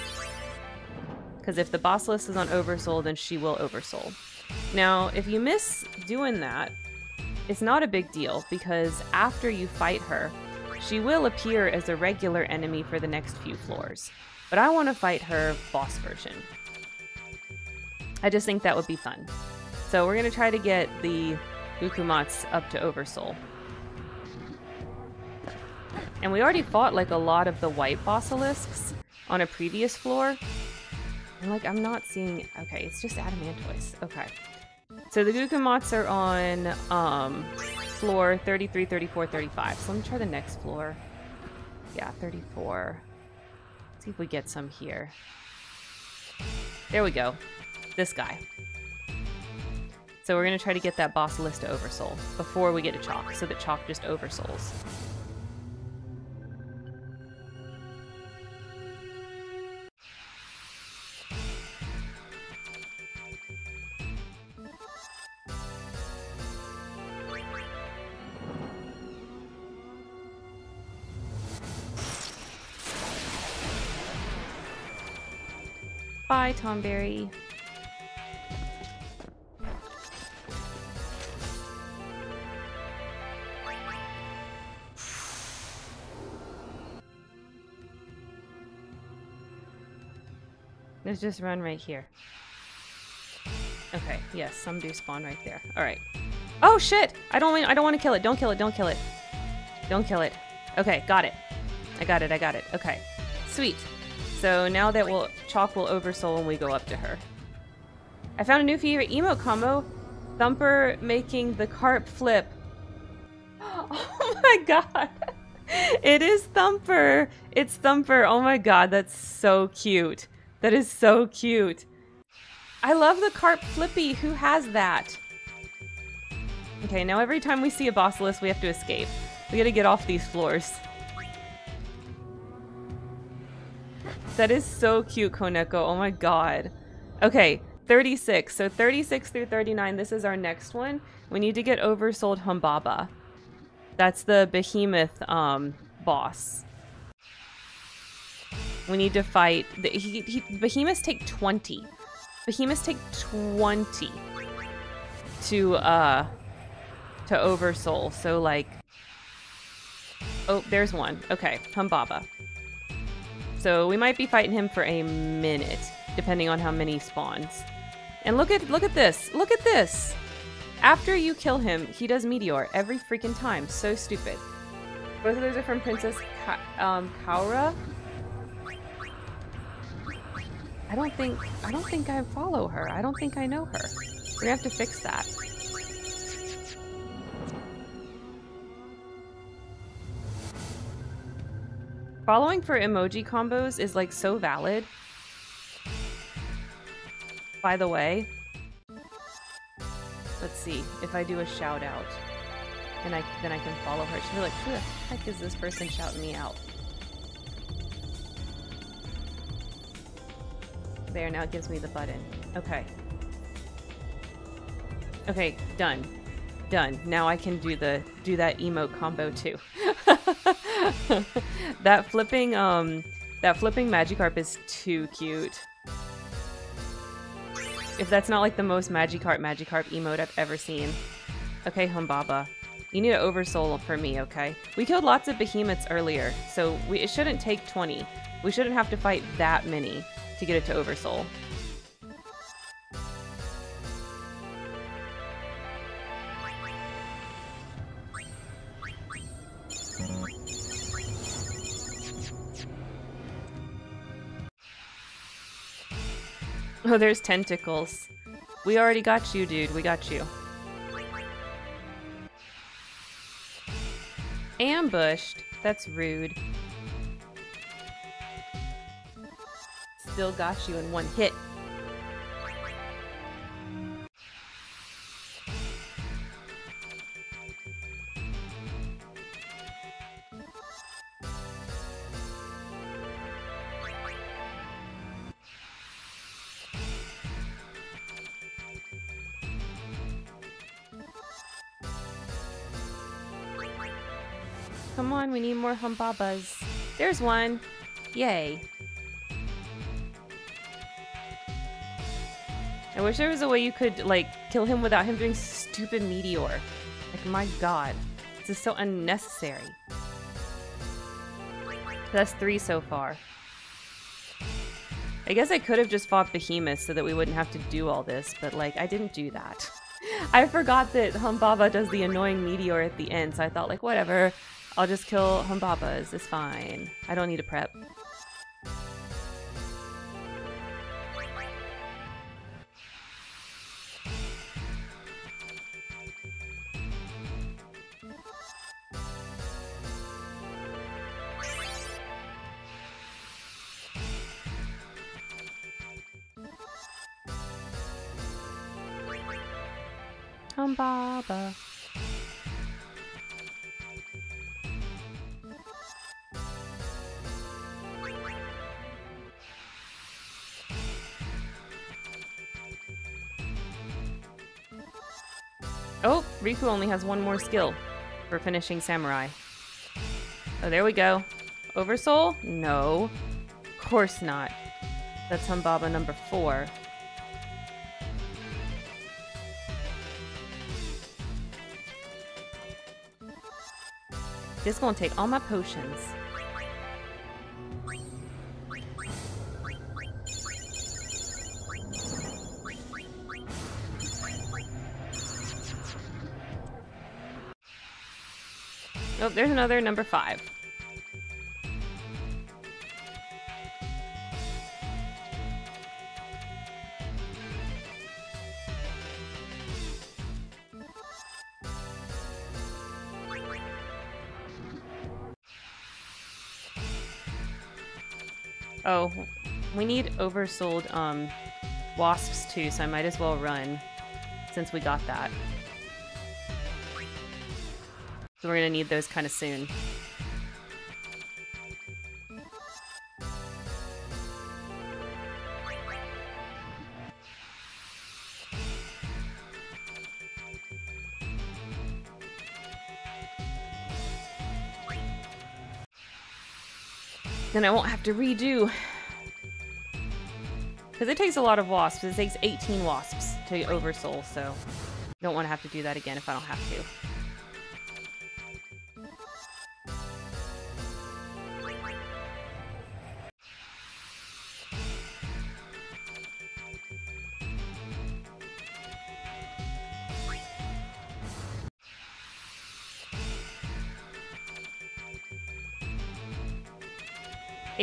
[SPEAKER 1] Because if the Basilisk is on Oversoul, then she will Oversoul. Now, if you miss doing that, it's not a big deal because after you fight her, she will appear as a regular enemy for the next few floors. But I want to fight her boss version. I just think that would be fun. So we're going to try to get the Gucumatz up to Oversoul. And we already fought like a lot of the white basilisks on a previous floor. And like I'm not seeing okay, it's just adamantoise. Okay. So the Gucumatz are on um, floor 33, 34, 35. So let me try the next floor. Yeah, 34. Let's see if we get some here. There we go. This guy. So we're going to try to get that Basilisk to Oversoul before we get to Chac, so that Chac just Oversouls. Bye, Tonberry. Let's just run right here. Okay, yes, some do spawn right there. Alright. Oh shit! I don't I don't want to kill it. Don't kill it, don't kill it. Don't kill it. Okay, got it. I got it, I got it. Okay. Sweet. So now that we'll Chalk will oversoul when we go up to her. I found a new favorite emote combo. Thumper making the carp flip. Oh my god. It is Thumper. It's Thumper. Oh my god, that's so cute. That is so cute. I love the carp flippy. Who has that? Okay, now every time we see a basilisk, we have to escape. We gotta get off these floors. That is so cute, Koneko. Oh my god. Okay, 36. So 36 through 39, this is our next one. We need to get oversold Humbaba. That's the behemoth um, boss. We need to fight. The, he, he, behemoths take 20. Behemoths take 20 to uh, to Oversoul. So like, oh, there's one. Okay, Humbaba. So we might be fighting him for a minute, depending on how many spawns. And look at look at this. Look at this. After you kill him, he does Meteor every freaking time. So stupid. Both of those are from Princess Ka um, Kaura. I don't think I don't think I follow her. I don't think I know her. We're gonna have to fix that. Following for emoji combos is like so valid. By the way, let's see if I do a shout out, and I then I can follow her. She'll be like, "Who the heck is this person shouting me out?" There, now it gives me the button. Okay. Okay, done. Done. Now I can do the do that emote combo too. that flipping um that flipping Magikarp is too cute. If that's not like the most Magikarp Magikarp emote I've ever seen. Okay, Humbaba. You need an oversoul for me, okay? We killed lots of behemoths earlier, so we, it shouldn't take 20. We shouldn't have to fight that many to get it to oversoul. Oh, there's tentacles. We already got you, dude. We got you. Ambushed? That's rude. Still got you in one hit. On, we need more humbabas. There's one. Yay. I wish there was a way you could, like, kill him without him doing stupid meteor. Like, my god. This is so unnecessary. That's three so far. I guess I could have just fought Behemoth so that we wouldn't have to do all this, but, like, I didn't do that. I forgot that Humbaba does the annoying meteor at the end, so I thought, like, whatever. I'll just kill Humbabas. It's fine. I don't need to prep. Humbaba. Oh, Rikku only has one more skill for finishing Samurai. Oh, there we go. Oversoul? No. Of course not. That's Humbaba number four. This gonna take all my potions. There's another number five. Oh, we need oversold um, wasps too, so I might as well run since we got that. We're gonna need those kind of soon. Then I won't have to redo. Because it takes a lot of wasps. It takes 18 wasps to oversoul, so don't want to have to do that again if I don't have to.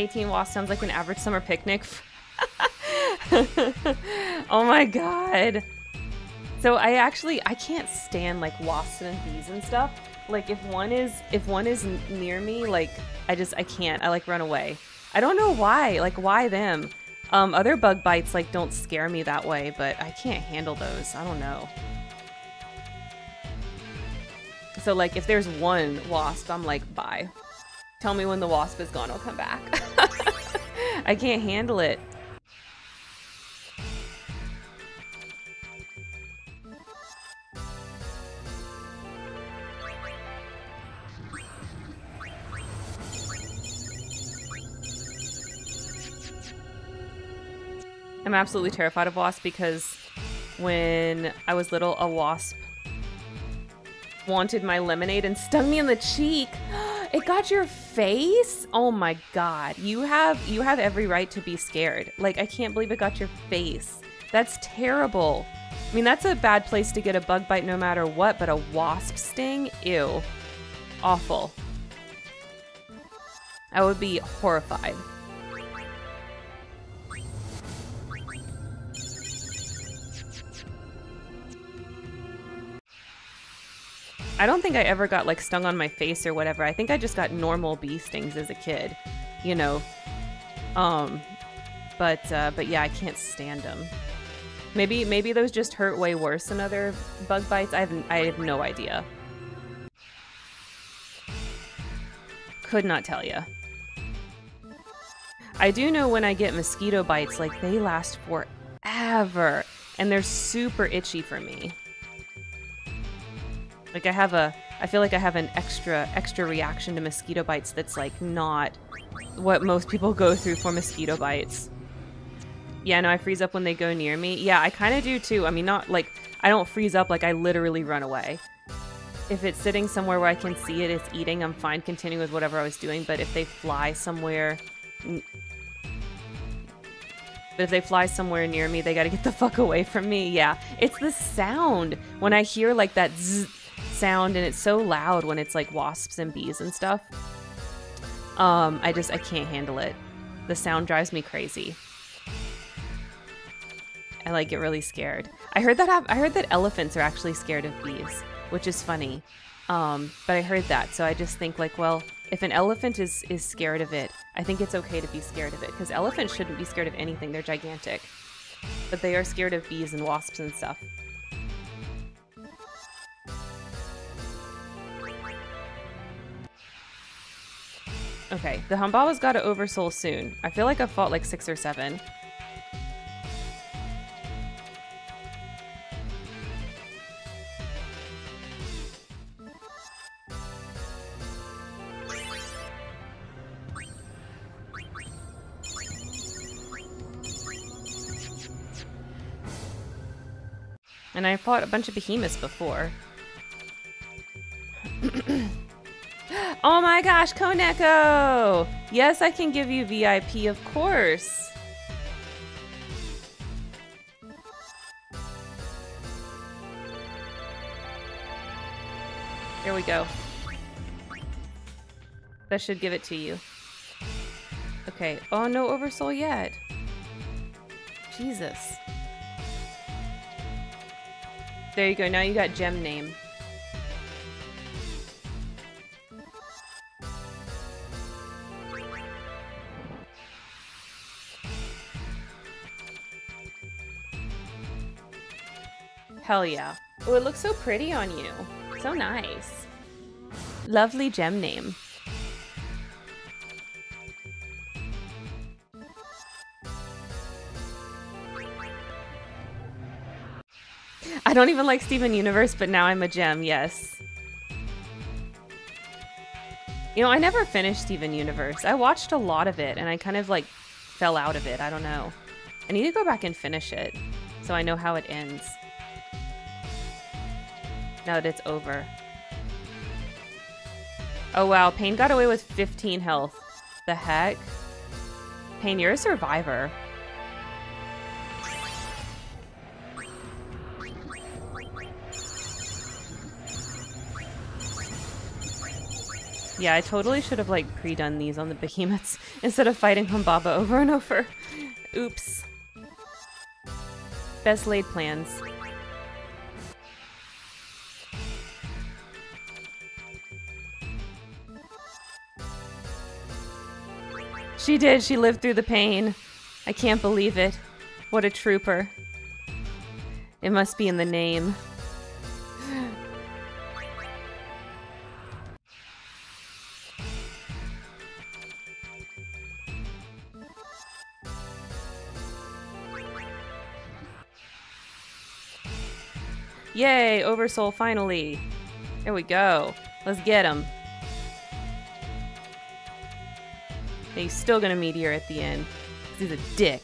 [SPEAKER 1] 18 wasps sounds like an average summer picnic. oh my god. So I actually I can't stand like wasps and bees and stuff. Like if one is if one is near me, like I just I can't. I like run away. I don't know why. Like why them? Um, other bug bites like don't scare me that way, but I can't handle those. I don't know. So like if there's one wasp, I'm like bye. Tell me when the wasp is gone, I'll come back. I can't handle it. I'm absolutely terrified of wasps because when I was little, a wasp wanted my lemonade and stung me in the cheek. It got your face? Oh my god. You have you have every right to be scared. Like I can't believe it got your face. That's terrible. I mean, that's a bad place to get a bug bite no matter what, but a wasp sting? Ew. Awful. I would be horrified. I don't think I ever got like stung on my face or whatever. I think I just got normal bee stings as a kid, you know. Um, but uh, but yeah, I can't stand them. Maybe maybe those just hurt way worse than other bug bites. I have I have no idea. Could not tell you. I do know when I get mosquito bites, like they last forever, and they're super itchy for me. Like I have a, I feel like I have an extra, extra reaction to mosquito bites that's like not what most people go through for mosquito bites. Yeah, no, I freeze up when they go near me. Yeah, I kind of do too. I mean, not like, I don't freeze up, like I literally run away. If it's sitting somewhere where I can see it, it's eating, I'm fine continuing with whatever I was doing. But if they fly somewhere, but if they fly somewhere near me, they gotta get the fuck away from me. Yeah, it's the sound. When I hear like that zzz, sound and it's so loud when it's like wasps and bees and stuff. Um, I just I can't handle it. The sound drives me crazy. I like get really scared. I heard that I heard that elephants are actually scared of bees, which is funny. Um, but I heard that, so I just think like, well, if an elephant is is scared of it, I think it's okay to be scared of it because elephants shouldn't be scared of anything. They're gigantic, but they are scared of bees and wasps and stuff. Okay, the Humbaba's got to oversoul soon. I feel like I've fought like six or seven. And I fought a bunch of behemoths before. Oh my gosh, Koneko! Yes, I can give you VIP, of course. Here we go. That should give it to you. Okay. Oh, no Oversoul yet. Jesus. There you go. Now you got gem name. Hell yeah. Oh, it looks so pretty on you. So nice. Lovely gem name. I don't even like Steven Universe, but now I'm a gem, yes. You know, I never finished Steven Universe. I watched a lot of it, and I kind of, like, fell out of it. I don't know. I need to go back and finish it, so I know how it ends now that it's over. Oh wow, Paine got away with 15 health. The heck? Paine, you're a survivor. Yeah, I totally should have like pre-done these on the behemoths instead of fighting Humbaba over and over. Oops. Best laid plans. She did. She lived through the pain. I can't believe it. What a trooper. It must be in the name. Yay, Oversoul finally. There we go. Let's get him. He's still gonna meteor at the end. He's a dick.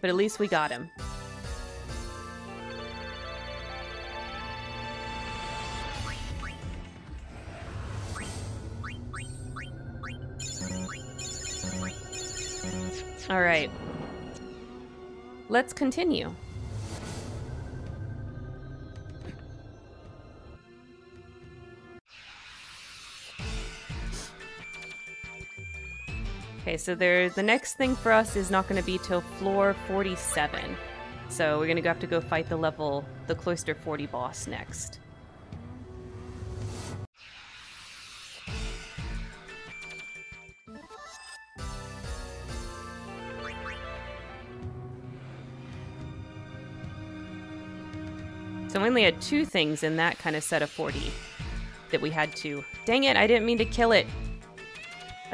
[SPEAKER 1] But at least we got him. All right. Let's continue. Okay, so there the next thing for us is not going to be till floor 47. So we're going to have to go fight the level the cloister 40 boss next. So we only had two things in that kind of set of 40 that we had to. Dang it, I didn't mean to kill it.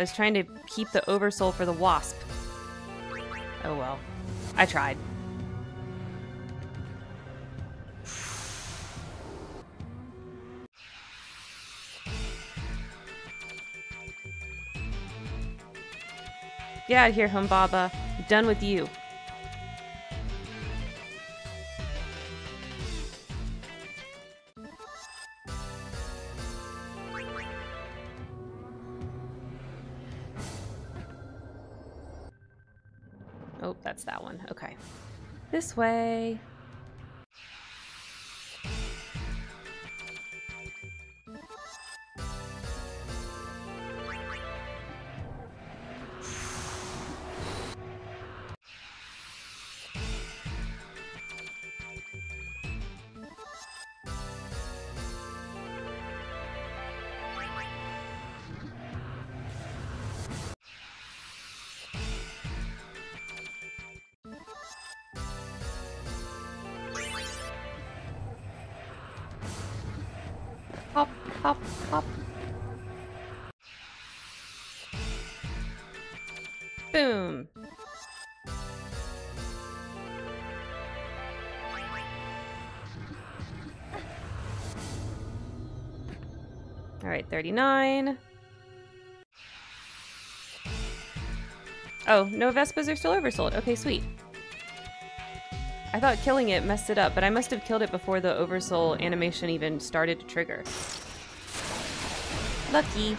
[SPEAKER 1] I was trying to keep the oversoul for the wasp. Oh well. I tried. Get out of here, Humbaba. I'm done with you. This way. 39. Oh, no Vespas are still oversold. Okay, sweet. I thought killing it messed it up, but I must have killed it before the oversoul animation even started to trigger. Lucky.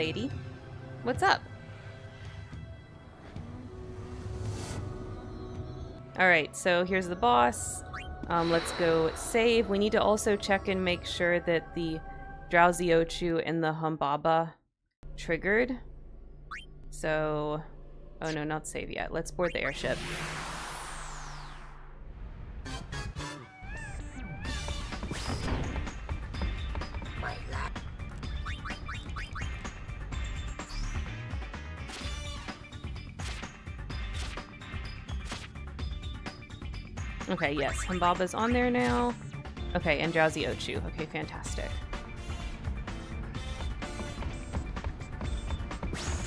[SPEAKER 1] Lady. What's up? Alright, so here's the boss. Um, let's go save. We need to also check and make sure that the Drowsy Ochu and the Humbaba triggered. So, oh no, not save yet. Let's board the airship. Okay, yes, Humbaba's on there now. Okay, and Drowsy Ochu. Okay, fantastic.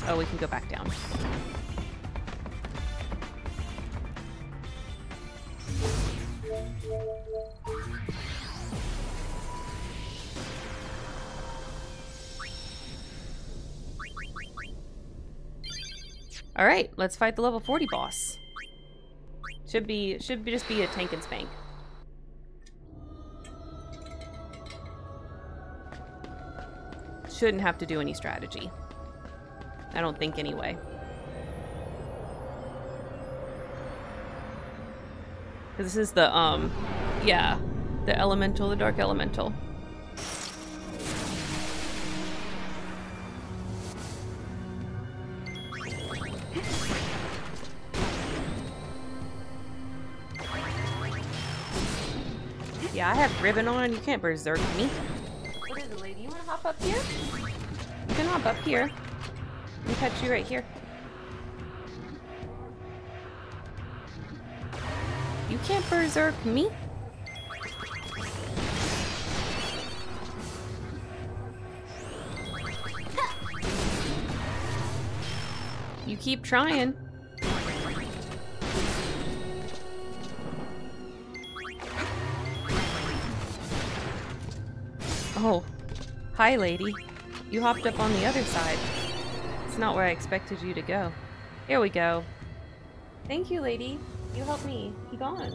[SPEAKER 1] Oh, we can go back down. Alright, let's fight the level 40 boss. Should be should be just be a tank and spank. Shouldn't have to do any strategy. I don't think anyway. This is the um yeah, the elemental, the dark elemental. Yeah, I have ribbon on. You can't berserk me. What is it, lady? You want to hop up here? You can hop up here. Let me catch you right here. You can't berserk me. You keep trying. Oh. Hi, lady. You hopped up on the other side. It's not where I expected you to go. Here we go. Thank you, lady. You helped me. He gone.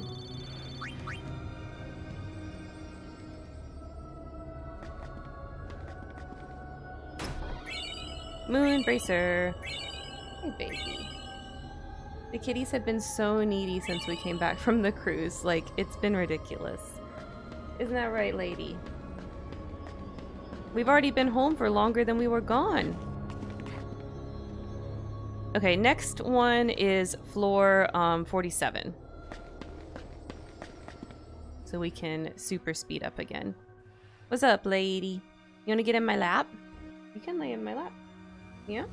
[SPEAKER 1] Moon Bracer. Hey, baby. The kitties have been so needy since we came back from the cruise. Like, it's been ridiculous. Isn't that right, lady? We've already been home for longer than we were gone. Okay, next one is floor um, 47. So we can super speed up again. What's up, lady? You want to get in my lap? You can lay in my lap. Yeah?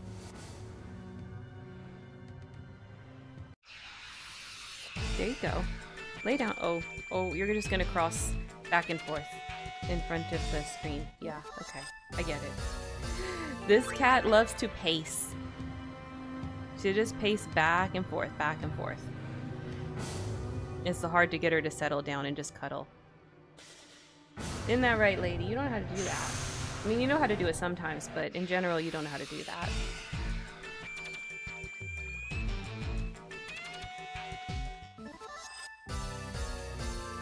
[SPEAKER 1] There you go. Lay down. Oh, oh, you're just gonna cross back and forth in front of the screen. Yeah, okay. I get it. This cat loves to pace. She just pace back and forth, back and forth. It's so hard to get her to settle down and just cuddle. Isn't that right, lady? You don't know how to do that. I mean, you know how to do it sometimes, but in general, you don't know how to do that.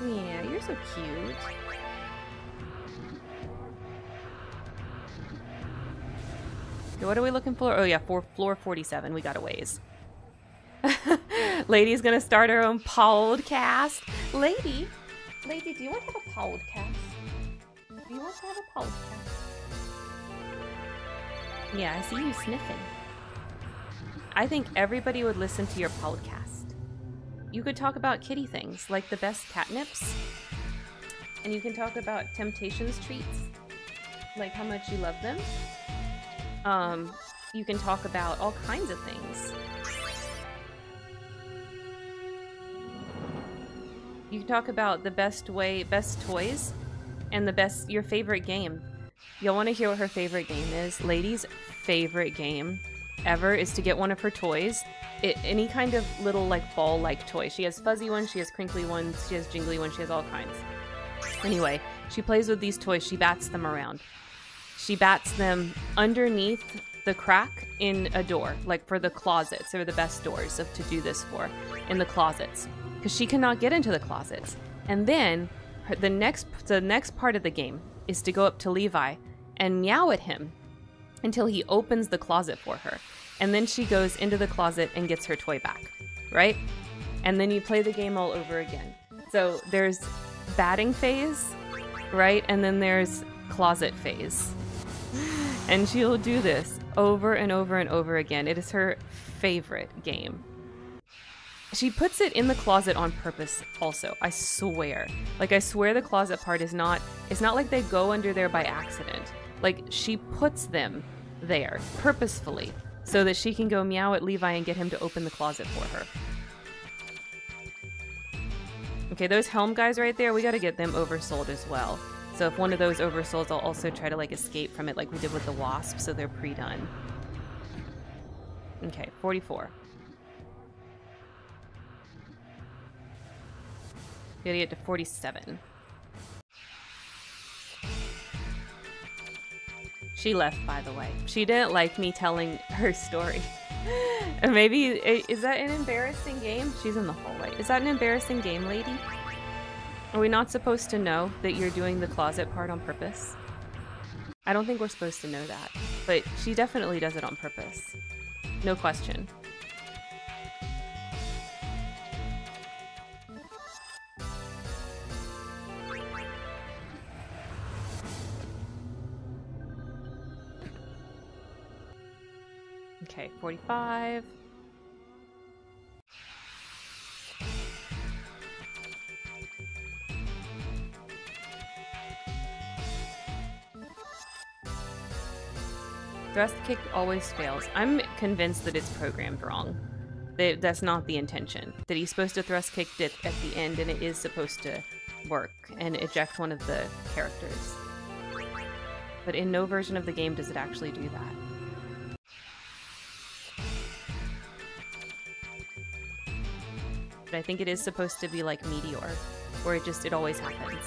[SPEAKER 1] Yeah, you're so cute. What are we looking for? Oh yeah, for floor 47. We got a ways. Lady's gonna start her own podcast. Lady, lady, do you want to have a podcast? Do you want to have a podcast? Yeah, I see you sniffing. I think everybody would listen to your podcast. You could talk about kitty things, like the best catnips. And you can talk about Temptations treats, like how much you love them. Um, you can talk about all kinds of things. You can talk about the best way, best toys, and the best, your favorite game. You'll want to hear what her favorite game is. Lady's favorite game ever is to get one of her toys. It, any kind of little like ball-like toy. She has fuzzy ones, she has crinkly ones, she has jingly ones, she has all kinds. Anyway, she plays with these toys, she bats them around. She bats them underneath the crack in a door, like for the closets. They're the best doors of, to do this for, in the closets, because she cannot get into the closets. And then her, the next the next part of the game is to go up to Levi and meow at him until he opens the closet for her. And then she goes into the closet and gets her toy back, right? And then you play the game all over again. So there's batting phase, right? And then there's closet phase. And she'll do this over and over and over again. It is her favorite game. She puts it in the closet on purpose also. I swear. Like I swear the closet part is not it's not like they go under there by accident. Like she puts them there purposefully so that she can go meow at Levi and get him to open the closet for her. Okay, those helm guys right there, we gotta get them oversold as well. So if one of those oversouls, I'll also try to like escape from it like we did with the wasp, so they're pre-done. Okay, 44. We gotta get to 47. She left, by the way. She didn't like me telling her story. Maybe eh, is that an embarrassing game? She's in the hallway. Is that an embarrassing game, lady? Are we not supposed to know that you're doing the closet part on purpose? I don't think we're supposed to know that, but she definitely does it on purpose. No question. Okay, 45. Thrust kick always fails. I'm convinced that it's programmed wrong. That that's not the intention. That he's supposed to thrust kick it at the end and it is supposed to work and eject one of the characters. But in no version of the game does it actually do that. But I think it is supposed to be like Meteor, where it just, it always happens.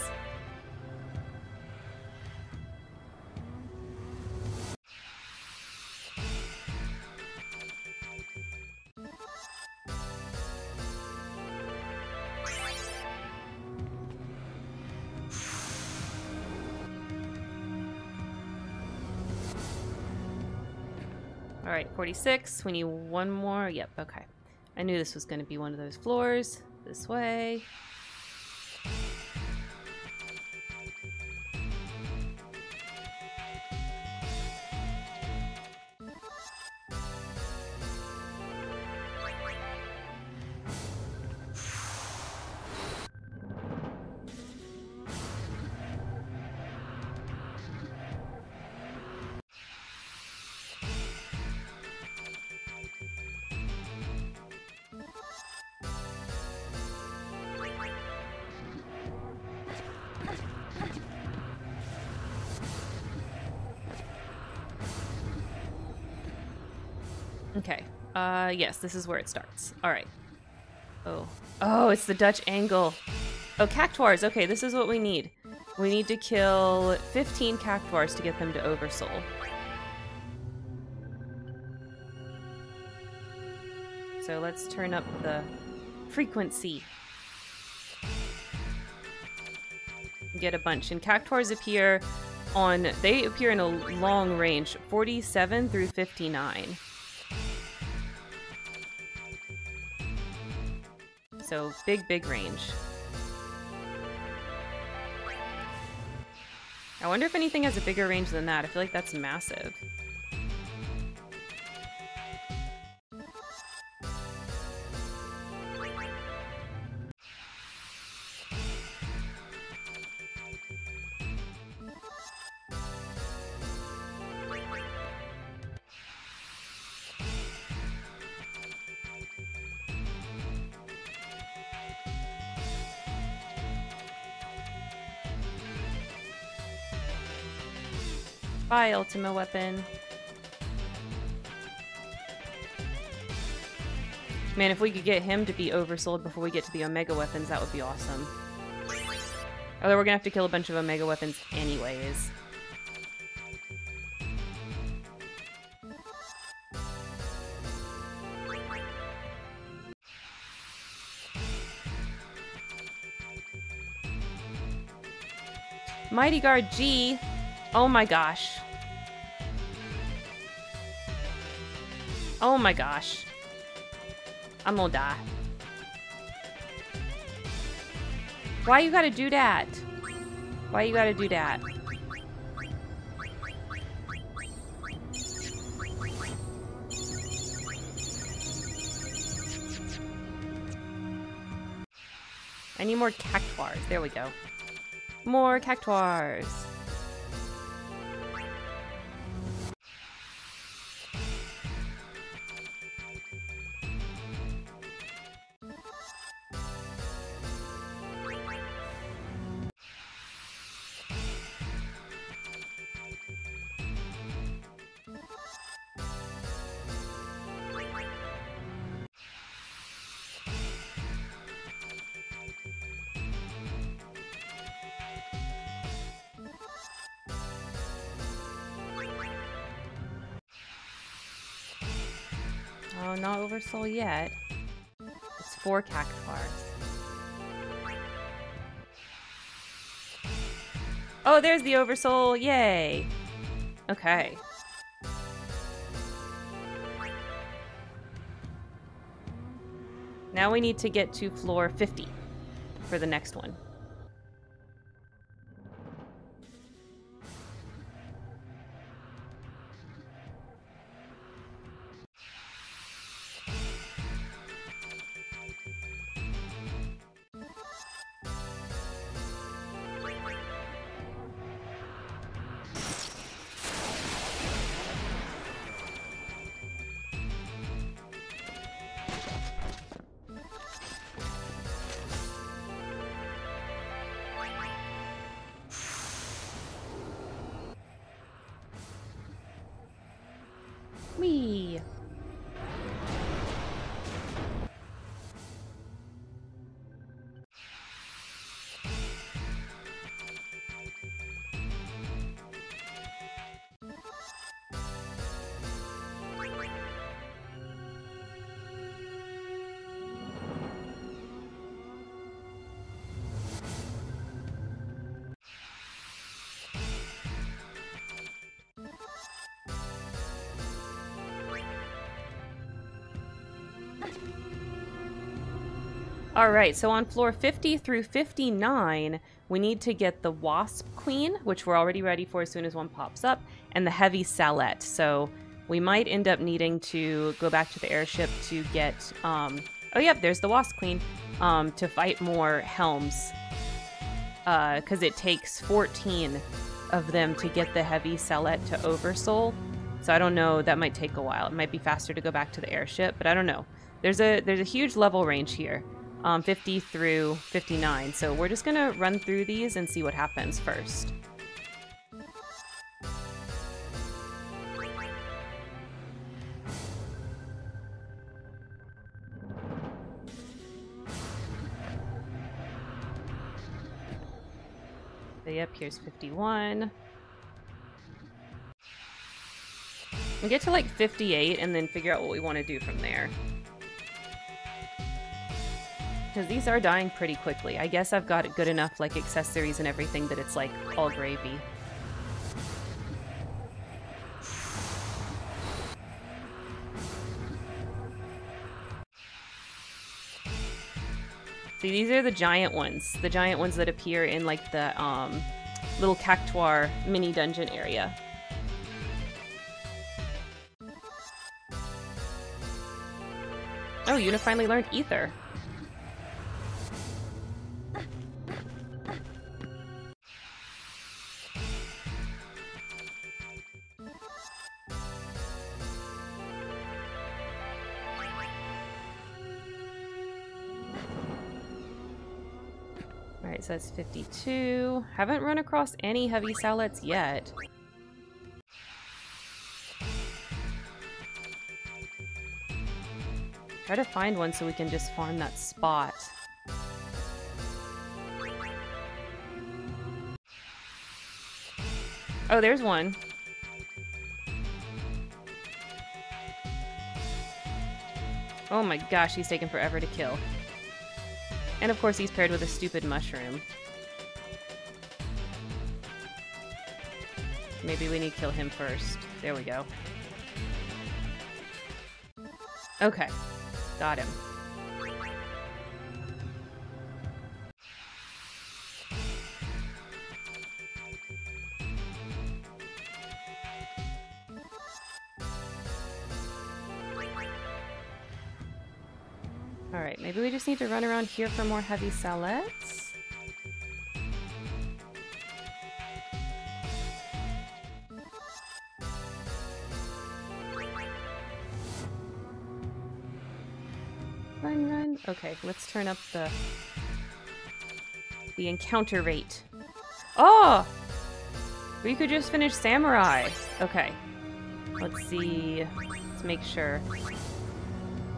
[SPEAKER 1] Right, 46. We need one more. Yep, okay. I knew this was going to be one of those floors. This way. Okay. Uh, yes, this is where it starts. All right. Oh. Oh, it's the Dutch angle. Oh, cactuars. Okay, this is what we need. We need to kill 15 cactuars to get them to Oversoul. So let's turn up the frequency. Get a bunch. And cactuars appear on, they appear in a long range, 47 through 59. So big, big range. I wonder if anything has a bigger range than that. I feel like that's massive. Ultima Weapon. Man, if we could get him to be oversold before we get to the Omega Weapons, that would be awesome. Although we're gonna have to kill a bunch of Omega Weapons anyways. Mighty Guard G. Oh my gosh. Oh my gosh. I'm gonna die. Why you gotta do that? Why you gotta do that? I need more cactuars. There we go. More cactuars. Yet. It's four Cactuars. Oh, there's the Oversoul! Yay! Okay. Now we need to get to floor 50 for the next one. Whee! All right, so on floor 50 through 59, we need to get the Wasp Queen, which we're already ready for as soon as one pops up, and the Heavy Sallet. So we might end up needing to go back to the airship to get. Um, oh, yep, there's the Wasp Queen um, to fight more Helms. Because uh, it takes 14 of them to get the Heavy Sallet to Oversoul. So I don't know, that might take a while. It might be faster to go back to the airship, but I don't know. There's a there's a huge level range here um, 50 through 59. So we're just to run through these and see what happens first. Yep, here's 51. We get to like 58 and then figure out what we want to do from there because these are dying pretty quickly. I guess I've got it good enough, like, accessories and everything that it's, like, all gravy. See, these are the giant ones. The giant ones that appear in, like, the, um, little Cactuar mini dungeon area. Oh, Yuna finally learned Ether. Says 52. Haven't run across any heavy sallets yet. Try to find one so we can just farm that spot. Oh, there's one. Oh my gosh, he's taking forever to kill. And of course he's paired with a stupid mushroom. Maybe we need to kill him first. There we go. Okay. Got him. Maybe we just need to run around here for more heavy sallets. Run, run. Okay, let's turn up the the encounter rate. Oh! We could just finish Samurai. Okay. Let's see. Let's make sure.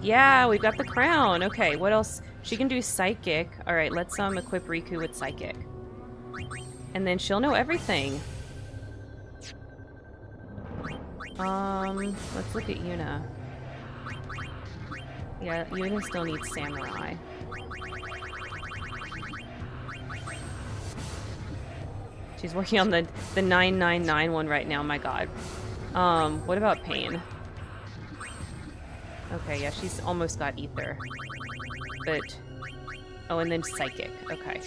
[SPEAKER 1] Yeah, we've got the crown. Okay, what else? She can do psychic. All right, let's um equip Rikku with psychic. And then she'll know everything. Um, let's look at Yuna. Yeah, Yuna still needs samurai. She's working on the the 999 one right now. My God. Um, what about Paine? Okay, yeah, she's almost got Ether. But oh, and then Psychic. Okay.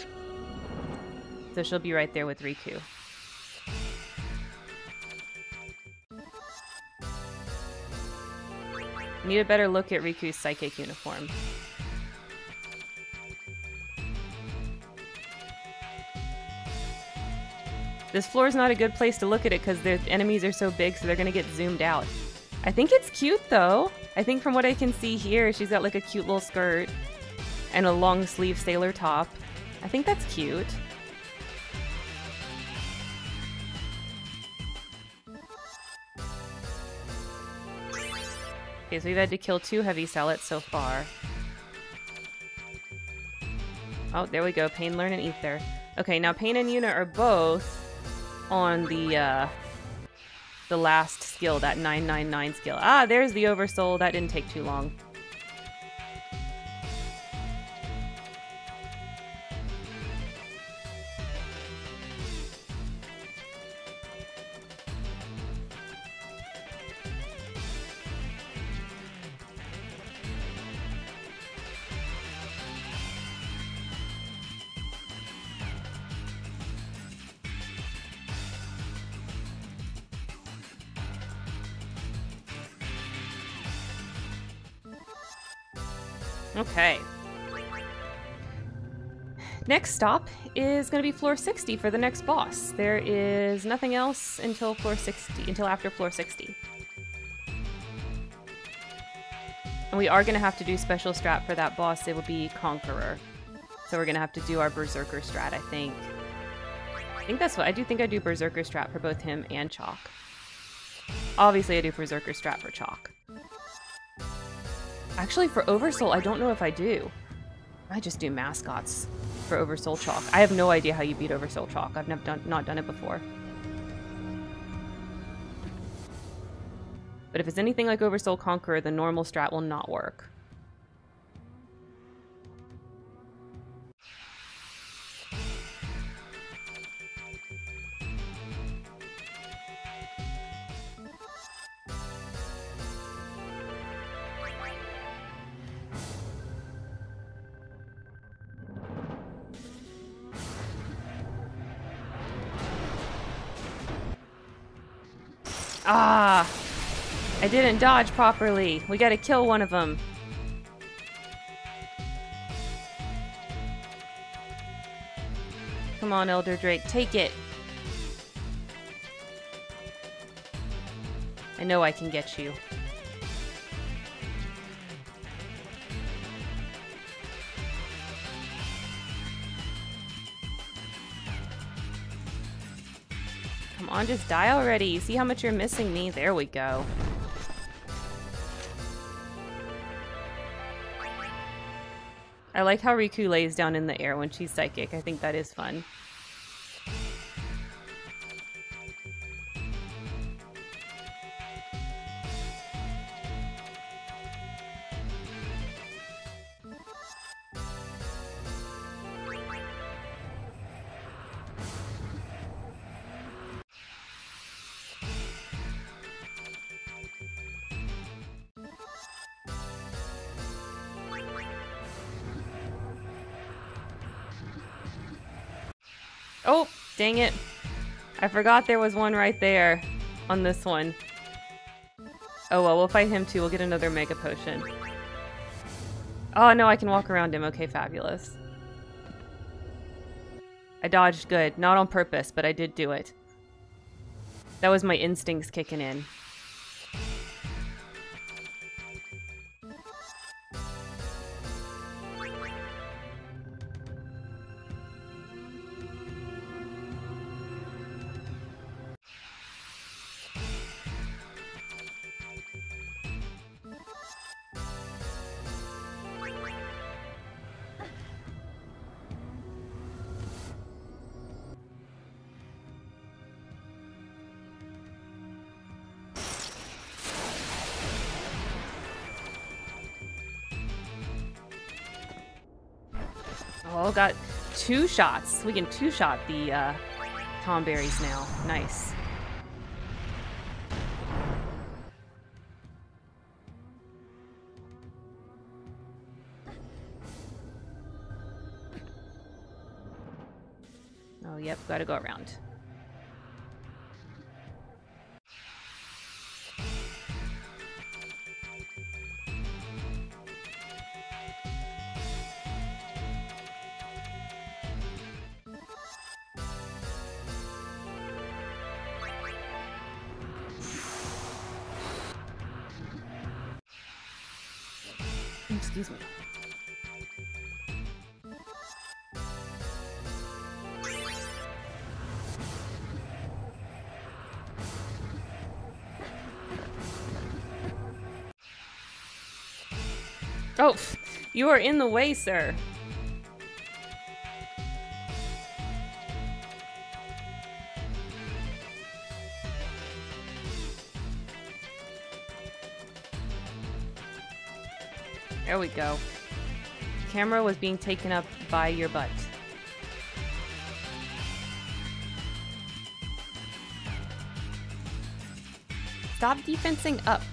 [SPEAKER 1] So she'll be right there with Rikku. Need a better look at Rikku's psychic uniform. This floor is not a good place to look at it because the enemies are so big, so they're gonna get zoomed out. I think it's cute though. I think from what I can see here, she's got like a cute little skirt and a long sleeve sailor top. I think that's cute. Okay, so we've had to kill two heavy Sallets so far. Oh, there we go. Paine, Learn, and Ether. Okay, now Paine and Yuna are both on the uh, the last skill, that 999 skill. Ah, there's the Oversoul. That didn't take too long. Next stop is going to be floor 60 for the next boss. There is nothing else until floor 60, until after floor 60. And we are going to have to do special strat for that boss. It will be Conqueror. So we're going to have to do our Berserker strat, I think. I think that's what, I do think I do Berserker strat for both him and Chac. Obviously I do Berserker strat for Chac. Actually, for Oversoul, I don't know if I do. I just do mascots for Oversoul Chac. I have no idea how you beat Oversoul Chac. I've never done not done it before. But if it's anything like Oversoul Conqueror, the normal strat will not work. Ah! I didn't dodge properly. We gotta kill one of them. Come on, Elder Drake, take it. I know I can get you. On, just die already. See how much you're missing me? There we go. I like how Rikku lays down in the air when she's psychic. I think that is fun. Dang it. I forgot there was one right there on this one. Oh well, we'll fight him too. We'll get another Mega Potion. Oh no, I can walk around him. Okay, fabulous. I dodged good. Not on purpose, but I did do it. That was my instincts kicking in. Shots. We can two-shot the uh, Tonberries now. Nice. Oh, yep, gotta go around. You are in the way, sir. There we go. Camera was being taken up by your butt. Stop defensing up.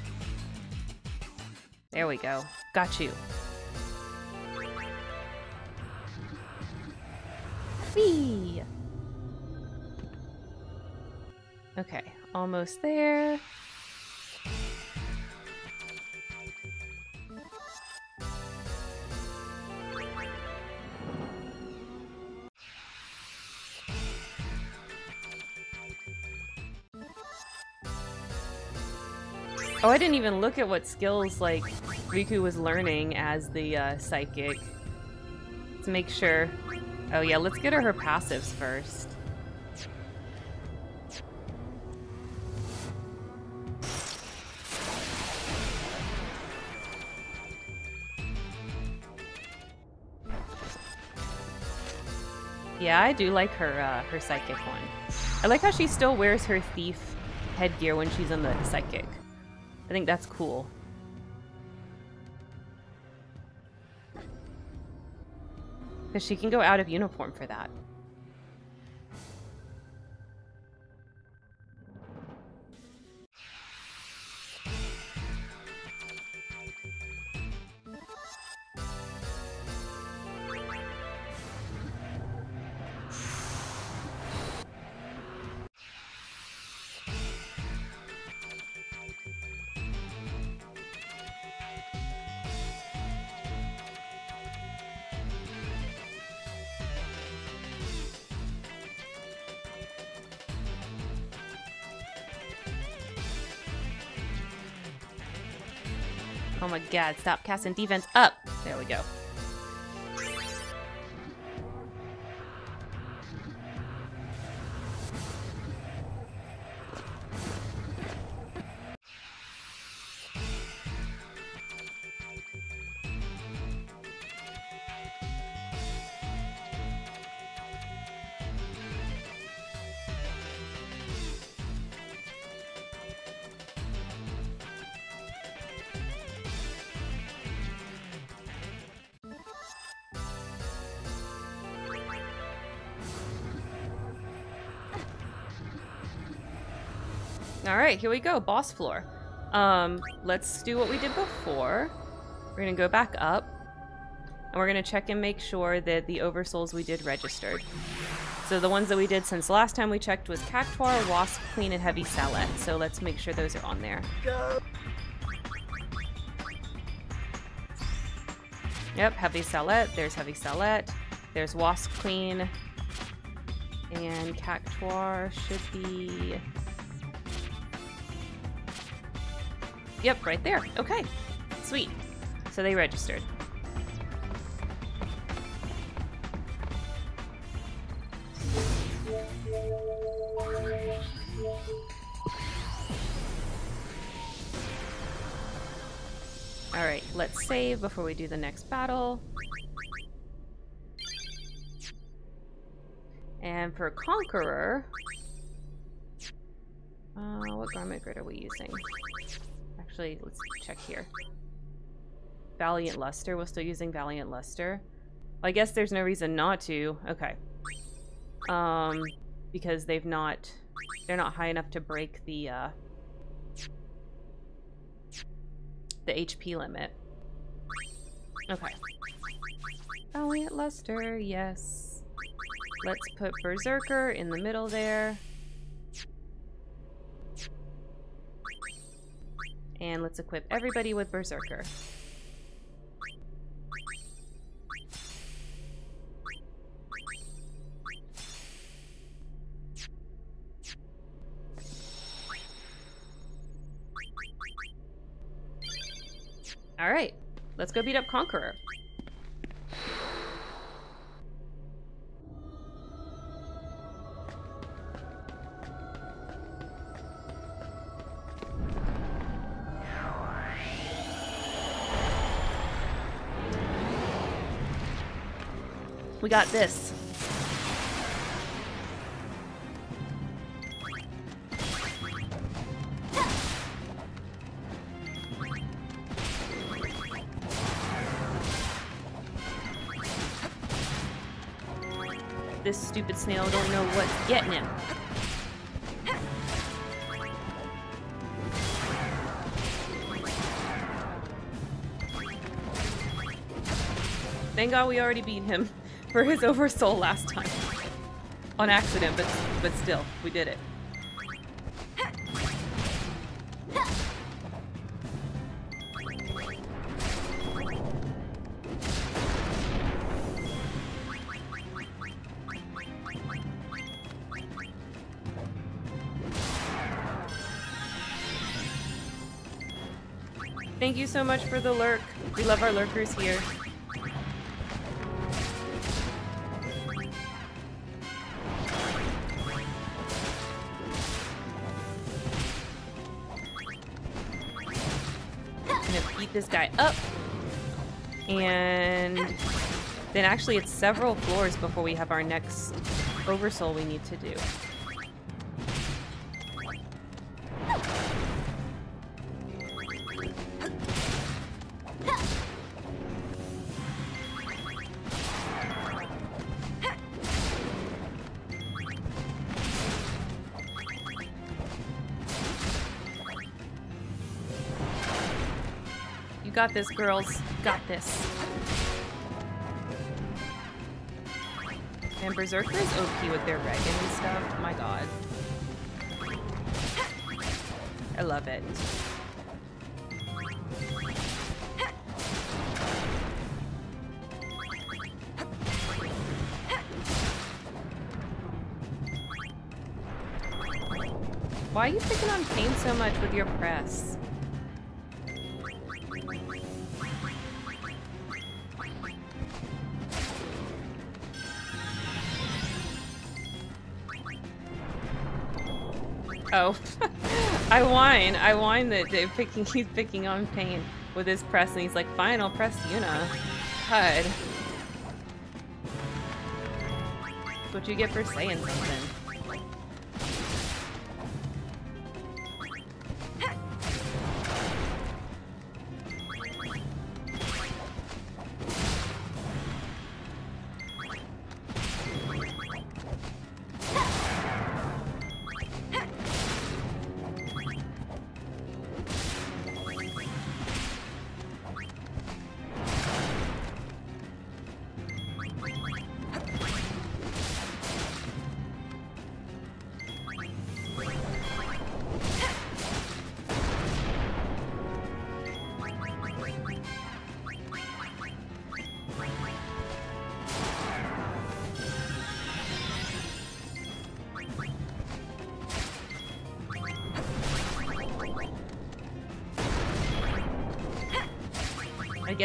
[SPEAKER 1] There we go. Got you. Okay, almost there. Oh, I didn't even look at what skills, like, Rikku was learning as the uh, psychic. Let's make sure. Oh yeah, let's get her her passives first. Yeah, I do like her uh, her psychic one. I like how she still wears her thief headgear when she's in the psychic. I think that's cool. Because she can go out of uniform for that. God, stop casting defense up. There we go. Here we go, boss floor. Um, let's do what we did before. We're gonna go back up, and we're gonna check and make sure that the oversouls we did registered. So the ones that we did since last time we checked was Cactuar, Wasp, Queen, and Heavy Sallet. So let's make sure those are on there. Yep, Heavy Sallet. There's Heavy Sallet. There's Wasp Queen. And Cactuar should be... Yep, right there. Okay. Sweet. So they registered. Alright, let's save before we do the next battle. And for Conqueror... Uh, what garment grid are we using? Actually, let's check here. Valiant Luster. We're still using Valiant Luster. I guess there's no reason not to. Okay. Um, because they've not, they're not high enough to break the, uh, the HP limit. Okay. Valiant Luster, yes. Let's put Berserker in the middle there. And let's equip everybody with Berserker. Alright, let's go beat up Conqueror. We got this. This stupid snail don't know what's getting him. Thank God we already beat him for his oversoul last time. On accident, but but still, we did it. Thank you so much for the lurk. We love our lurkers here. This guy up. And then actually it's several floors before we have our next oversoul we need to do. Got this, girls. Got this. And Berserker is OP with their Regan and stuff. My god. I love it. Why are you picking on Paine so much with your press? Whine. I whine that they're picking. He's picking on Paine with his press, and he's like, "Fine, I'll press Yuna." HUD. What you get for saying something.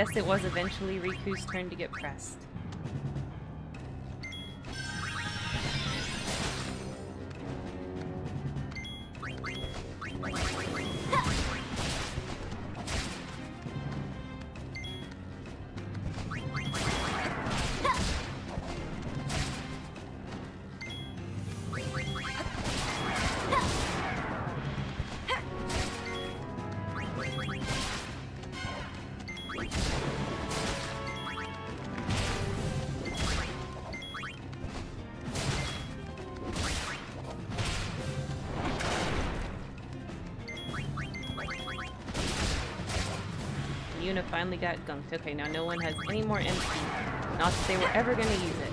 [SPEAKER 1] Guess it was eventually Rikku's turn to get pressed. Luna finally got gunked. Okay, now no one has any more MP. Not that they were ever gonna use it.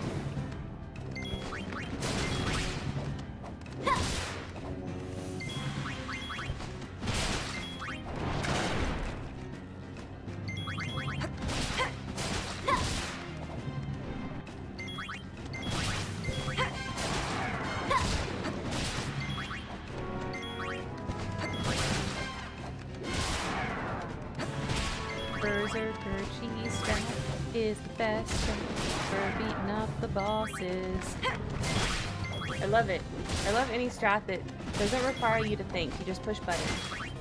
[SPEAKER 1] Strat that doesn't require you to think. You just push button.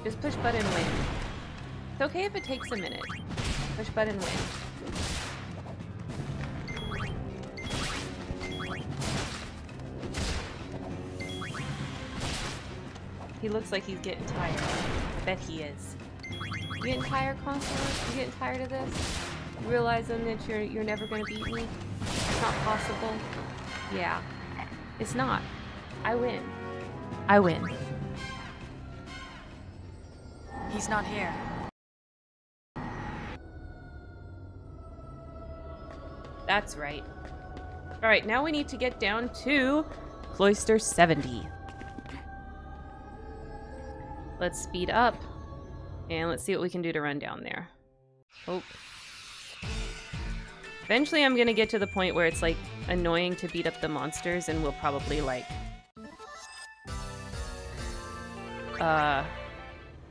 [SPEAKER 1] Just push button win. It's okay if it takes a minute. Push button win. He looks like he's getting tired. I bet he is. You getting tired, Conqueror? You getting tired of this? Realizing that you're you're never gonna beat me? It's not possible. Yeah. It's not. I win. I win.
[SPEAKER 3] He's not here.
[SPEAKER 1] That's right. Alright, now we need to get down to Cloister 70. Let's speed up. And let's see what we can do to run down there. Oh. Eventually I'm gonna get to the point where it's like annoying to beat up the monsters and we'll probably like... Uh...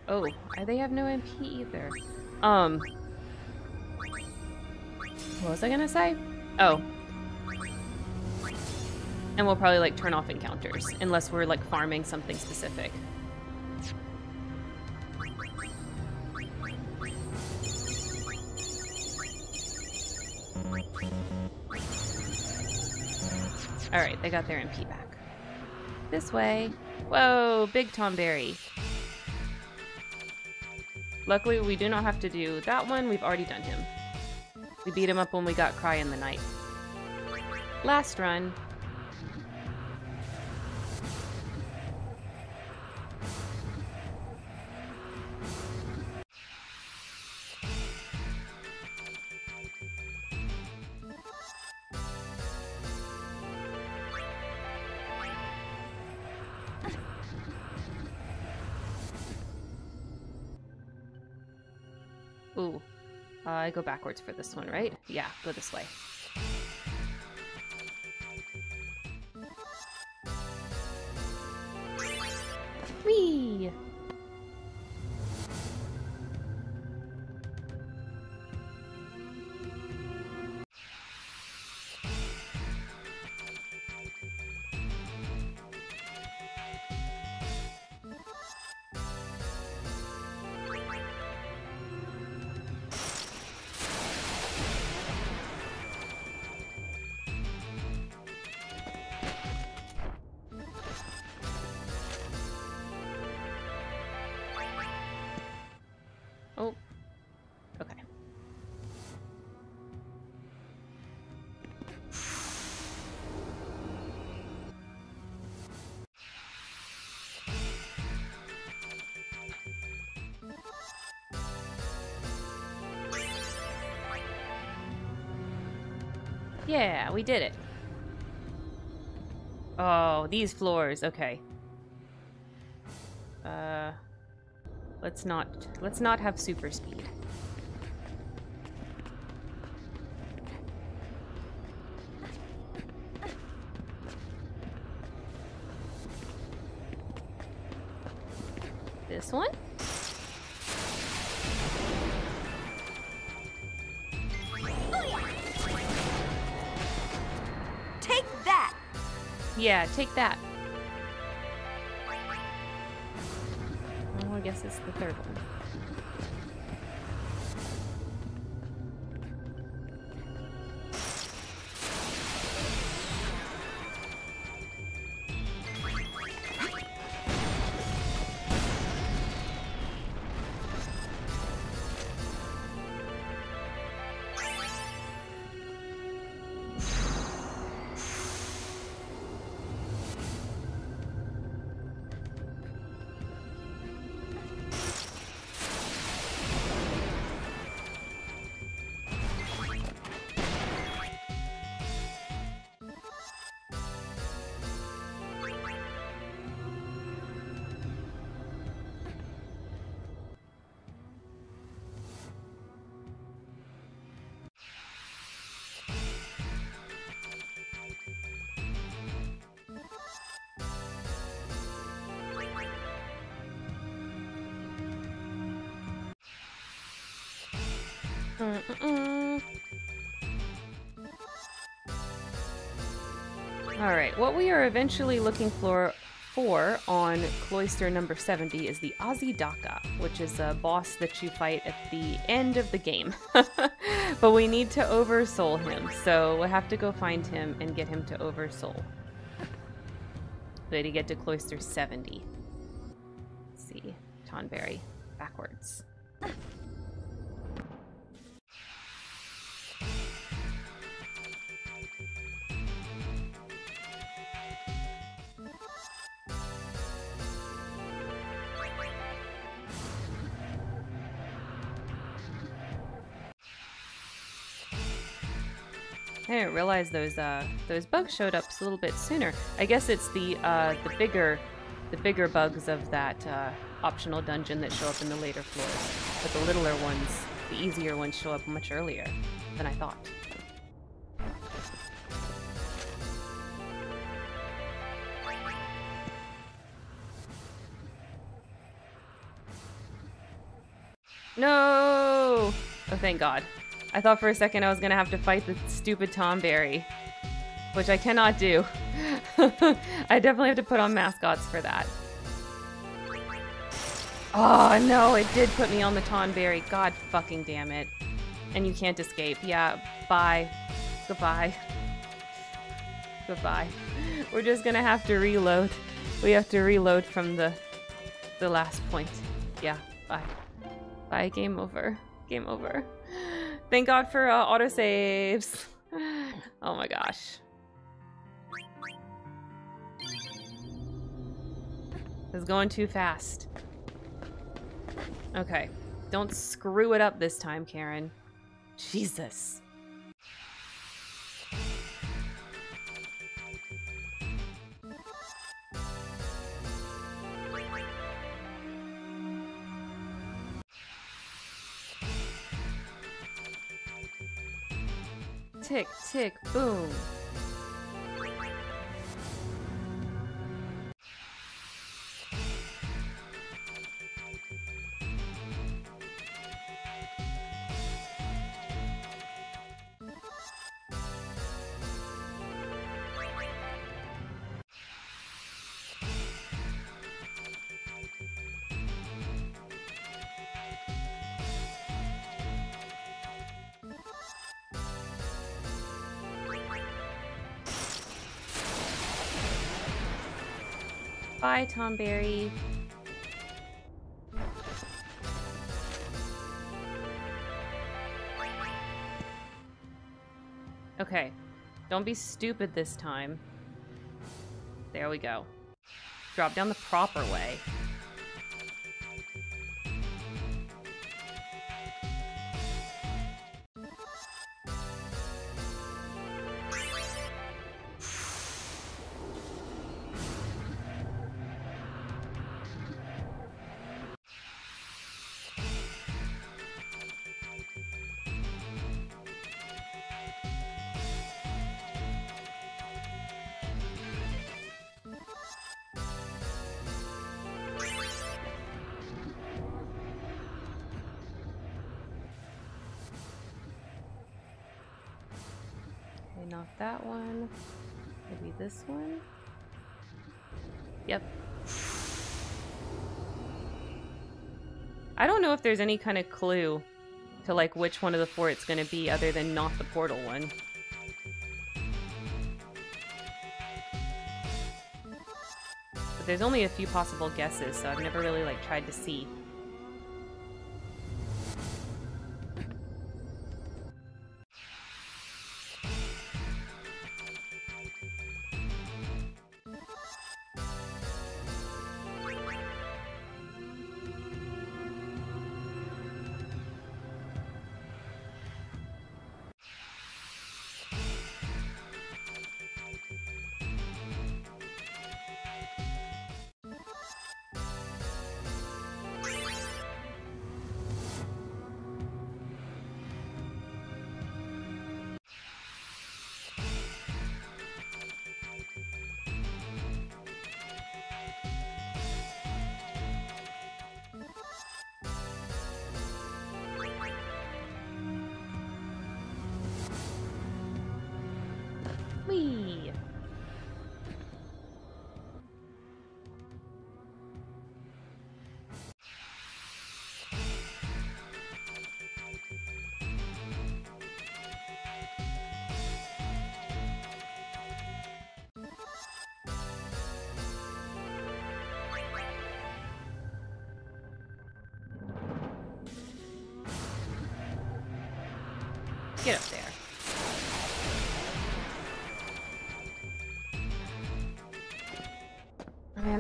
[SPEAKER 1] Oh, they have no MP either. Um... What was I gonna say? Oh. And we'll probably like turn off encounters unless we're like farming something specific. Alright, they got their MP back. This way. Whoa, big Tonberry. Luckily, we do not have to do that one. We've already done him. We beat him up when we got Cry in the night. Last run. Uh, I go backwards for this one, right? Yeah, go this way. Whee! Yeah, we did it. Oh, these floors. Okay. Uh, let's not let's not have super speed.
[SPEAKER 3] Take that.
[SPEAKER 1] Oh, I guess it's the third one. What we are eventually looking for for on Cloister number 70 is the Azi Dahaka, which is a boss that you fight at the end of the game. but we need to oversoul him, so we'll have to go find him and get him to oversoul. Way to get to Cloister 70. Let's see, Tonberry, those uh those bugs showed up a little bit sooner. I guess it's the uh the bigger the bigger bugs of that uh, optional dungeon that show up in the later floors. But the littler ones, the easier ones show up much earlier than I thought. No! Oh, thank God. I thought for a second I was gonna have to fight the stupid Tonberry, which I cannot do. I definitely have to put on mascots for that. Oh no, it did put me on the Tonberry. God fucking damn it. And you can't escape. Yeah, bye. Goodbye. Goodbye. We're just gonna have to reload. We have to reload from the the last point. Yeah, bye. Bye, game over. Game over. Thank God for uh, autosaves. oh my gosh. It's going too fast. Okay. Don't screw it up this time, Karen. Jesus. Boom. Bye, Tonberry. Okay. Don't be stupid this time. There we go. Drop down the proper way. This one? Yep. I don't know if there's any kind of clue to like which one of the four it's gonna be other than not the portal one. But there's only a few possible guesses, so I've never really like tried to see.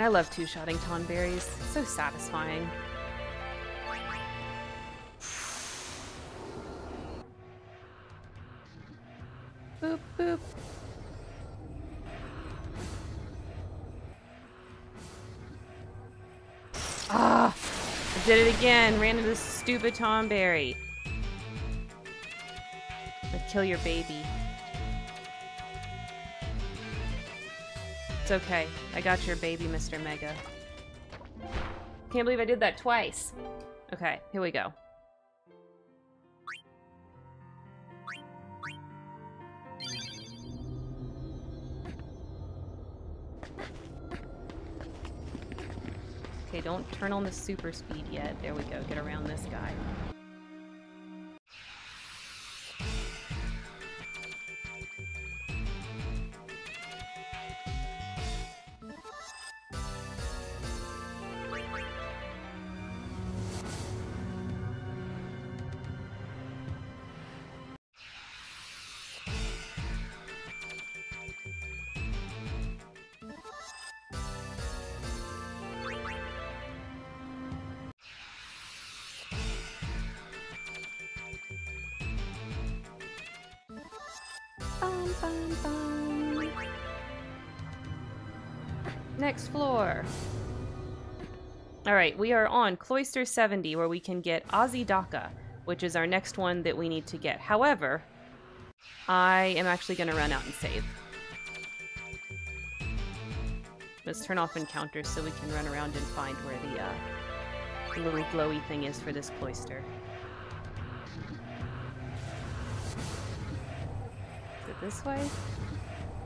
[SPEAKER 1] I love two-shotting Tonberries. So satisfying. Boop, boop. Ah! I did it again. Ran into this stupid Tonberry. Like, kill your baby. It's okay. I got your baby, Mr. Mega. Can't believe I did that twice. Okay, here we go. Okay, don't turn on the super speed yet. There we go. Get around this guy. Alright, we are on Cloister 70, where we can get Azi Dahaka, which is our next one that we need to get. However, I am actually going to run out and save. Let's turn off encounters so we can run around and find where the, uh, the little glowy thing is for this cloister. Is it this way?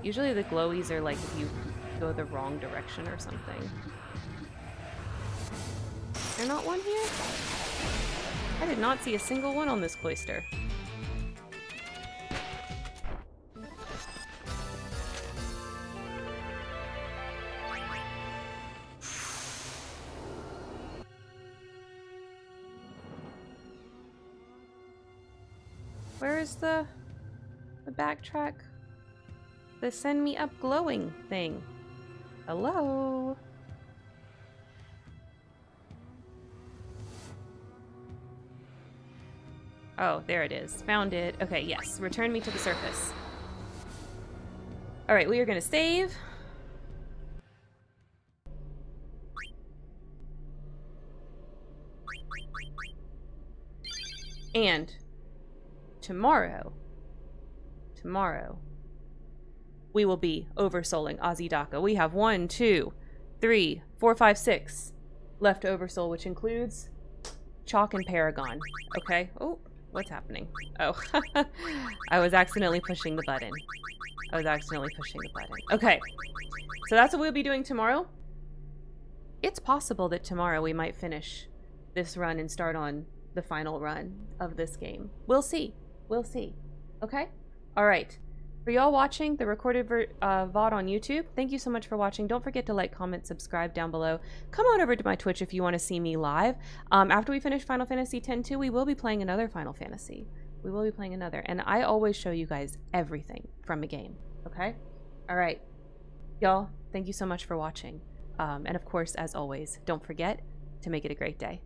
[SPEAKER 1] Usually the glowies are like if you go the wrong direction or something. There not one here? I did not see a single one on this cloister. Where is the the backtrack? The send me up glowing thing. Hello? Oh, there it is. Found it. Okay, yes. Return me to the surface. Alright, we are going to save. And tomorrow, tomorrow, we will be oversouling Azi Dahaka. We have one, two, three, four, five, six left oversoul, which includes Chac and Paragon. Okay. Oh, what's happening? Oh, I was accidentally pushing the button. I was accidentally pushing the button. Okay. So that's what we'll be doing tomorrow. It's possible that tomorrow we might finish this run and start on the final run of this game. We'll see. We'll see. Okay? All right. For y'all watching the recorded uh, VOD on YouTube, thank you so much for watching. Don't forget to like, comment, subscribe down below. Come on over to my Twitch if you want to see me live. Um, after we finish Final Fantasy X-2, we will be playing another Final Fantasy. We will be playing another. And I always show you guys everything from a game. Okay? All right. Y'all, thank you so much for watching. Um, and of course, as always, don't forget to make it a great day.